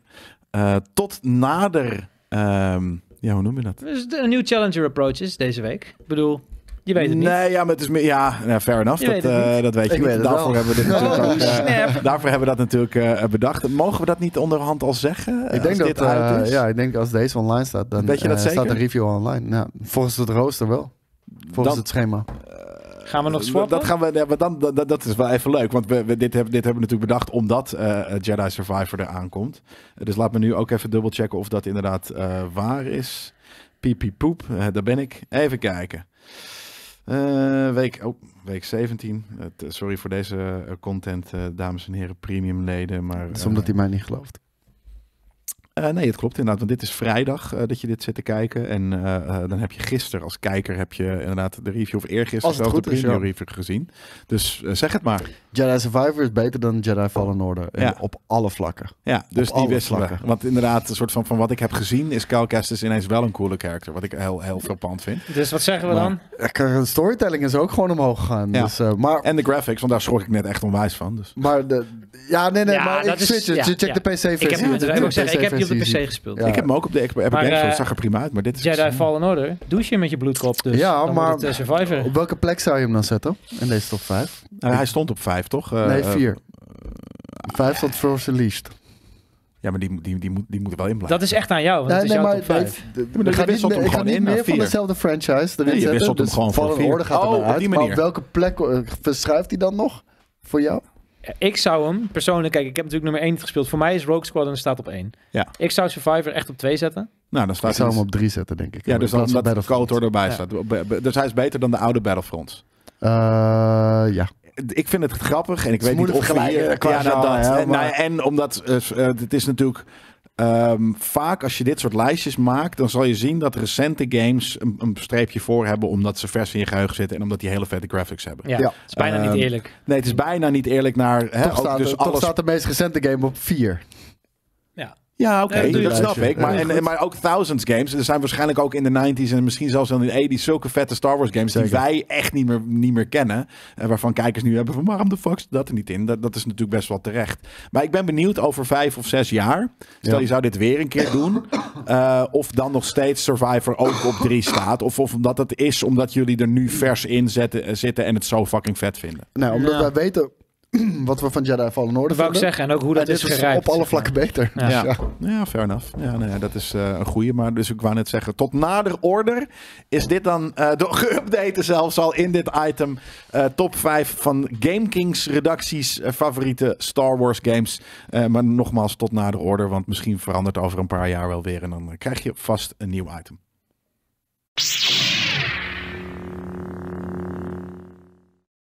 eh, tot nader... ehm, ja, hoe noem je dat? Dus de- een nieuw Challenger approach is deze week. Ik bedoel, je weet het niet. Nee, ja, maar het is meer... Ja, ja, fair enough. Je Dat, weet eh, dat weet je Ik niet. weet het daarvoor wel. hebben we dit natuurlijk Oh, ook, eh. Daarvoor hebben we dat natuurlijk eh, bedacht. Mogen we dat niet onderhand al zeggen? eh, Ik denk dat, dit uit eh, is? ja, ik denk als deze online staat, dan Weet je dat eh, zeker? staat de review online. Ja, volgens het rooster wel. Volgens Dan- het schema. Gaan we nog Eh, swappen? Dat, gaan we, ja, maar dan, dat, dat is wel even leuk. Want we, we, dit, hebben, dit hebben we natuurlijk bedacht omdat eh, Jedi Survivor eraan komt. Eh, dus laat me nu ook even dubbelchecken of dat inderdaad eh, waar is. Piep, piep, poep. Eh, daar ben ik. Even kijken. Eh, week, oh, week 17. Eh, sorry voor deze eh, content, dames en heren, premium leden. Maar, Dat is omdat hij mij niet gelooft. nee, het klopt inderdaad. Want dit is vrijdag dat je dit zit te kijken. En dan heb je gisteren als kijker heb je inderdaad de review of eergisteren zelfs de is, premium ja. review gezien. Dus zeg het maar. Jedi Survivor is beter dan Jedi Fallen Order. Ja. Op alle vlakken. Ja, dus die wisselen. vlakken. Want inderdaad, een soort van, van wat ik heb gezien, is Cal Kestis ineens wel een coole character. Wat ik heel, heel frappant vind. Dus wat zeggen we Maar- dan? De storytelling is ook gewoon omhoog gegaan. Ja. Dus, eh, maar, En de graphics, want daar schrok ik net echt onwijs van. Dus. maar de, ja, nee, nee, Ja, maar ik is- switch het. ja, Check ja. de PC-versie. Ik heb, die- ik, wou zeggen, ik heb die op de. PC gespeeld. Ja. Ik heb hem ook op de Epic Games, eh, het zag er prima uit. Maar dit is Jedi Fallen Order. Douche je met je bloedkop dus. Ja, Dan maar- eh. Op welke plek zou je hem dan zetten? In deze top 5? Eh, hij stond op vijf, toch? Eh, nee, eh, 4. 5 stond Force Released. ja, maar die, die, die, moet, die moet er wel in blijven. Dat is echt aan jou, want Nee, het is nee, jouw maar top nee, 5. de- maar ik je ga niet, hem ik ga gewoon niet meer van vier. dezelfde franchise erin Nee, je zetten. wisselt hem dus gewoon voor vier. Order gaat Oh, er op uit. Maar op welke plek eh, verschuift hij dan nog voor jou? Ik zou hem persoonlijk, kijk, ik heb natuurlijk nummer 1 gespeeld. Voor mij is Rogue Squadron staat op 1. Ja. Ik zou Survivor echt op 2 zetten. Nou, dan staat Ik zou hij hem op 3 zetten, denk ik. Ja, dus dan dat Battlefront. KOTOR erbij Ja. staat. Dus hij is beter dan de oude Battlefronts. Eh, ja. Ik vind het grappig en ik weet niet of vergelijken hier... qua Ja, nou, dat. En, maar- nou ja, en omdat eh, eh, het is natuurlijk... ehm, vaak als je dit soort lijstjes maakt, dan zal je zien dat recente games een, een streepje voor hebben omdat ze vers in je geheugen zitten en omdat die hele vette graphics hebben. Ja, Ja. het is bijna Ehm, niet eerlijk. Nee, het is bijna niet eerlijk naar hè, toch, ook staat, dus toch alles staat de meest recente game op 4. Ja. Oké, Nee, dat snap ik. Maar, Ja, en, maar ook Thousands games. Er zijn waarschijnlijk ook in de 90s en misschien zelfs in de 80s zulke vette Star Wars games die wij echt niet meer, niet meer kennen. En waarvan kijkers nu hebben van waarom de fuck zit dat er niet in? Dat, dat is natuurlijk best wel terecht. Maar ik ben benieuwd over vijf of zes jaar. Stel Ja. je zou dit weer een keer doen. eh, of dan nog steeds Survivor ook op drie staat. Of, of omdat het is omdat jullie er nu vers in zetten, eh, zitten en het zo fucking vet vinden. Nou, omdat wij weten wat we van Jedi Fallen Order Dat wou ik zeggen. En ook hoe dat is is gerijpt. op alle maar. vlakken beter. Ja. Dus Ja. ja. Ja, fair enough. Ja, nou ja, dat is eh, een goede. Maar dus ik wou net zeggen, tot nader order is dit dan eh door geüpdate zelfs al in dit item. eh, top 5 van GameKings redacties eh, favoriete Star Wars games. Eh, maar nogmaals, tot nader order. Want misschien verandert over een paar jaar wel weer. En dan krijg je vast een nieuw item.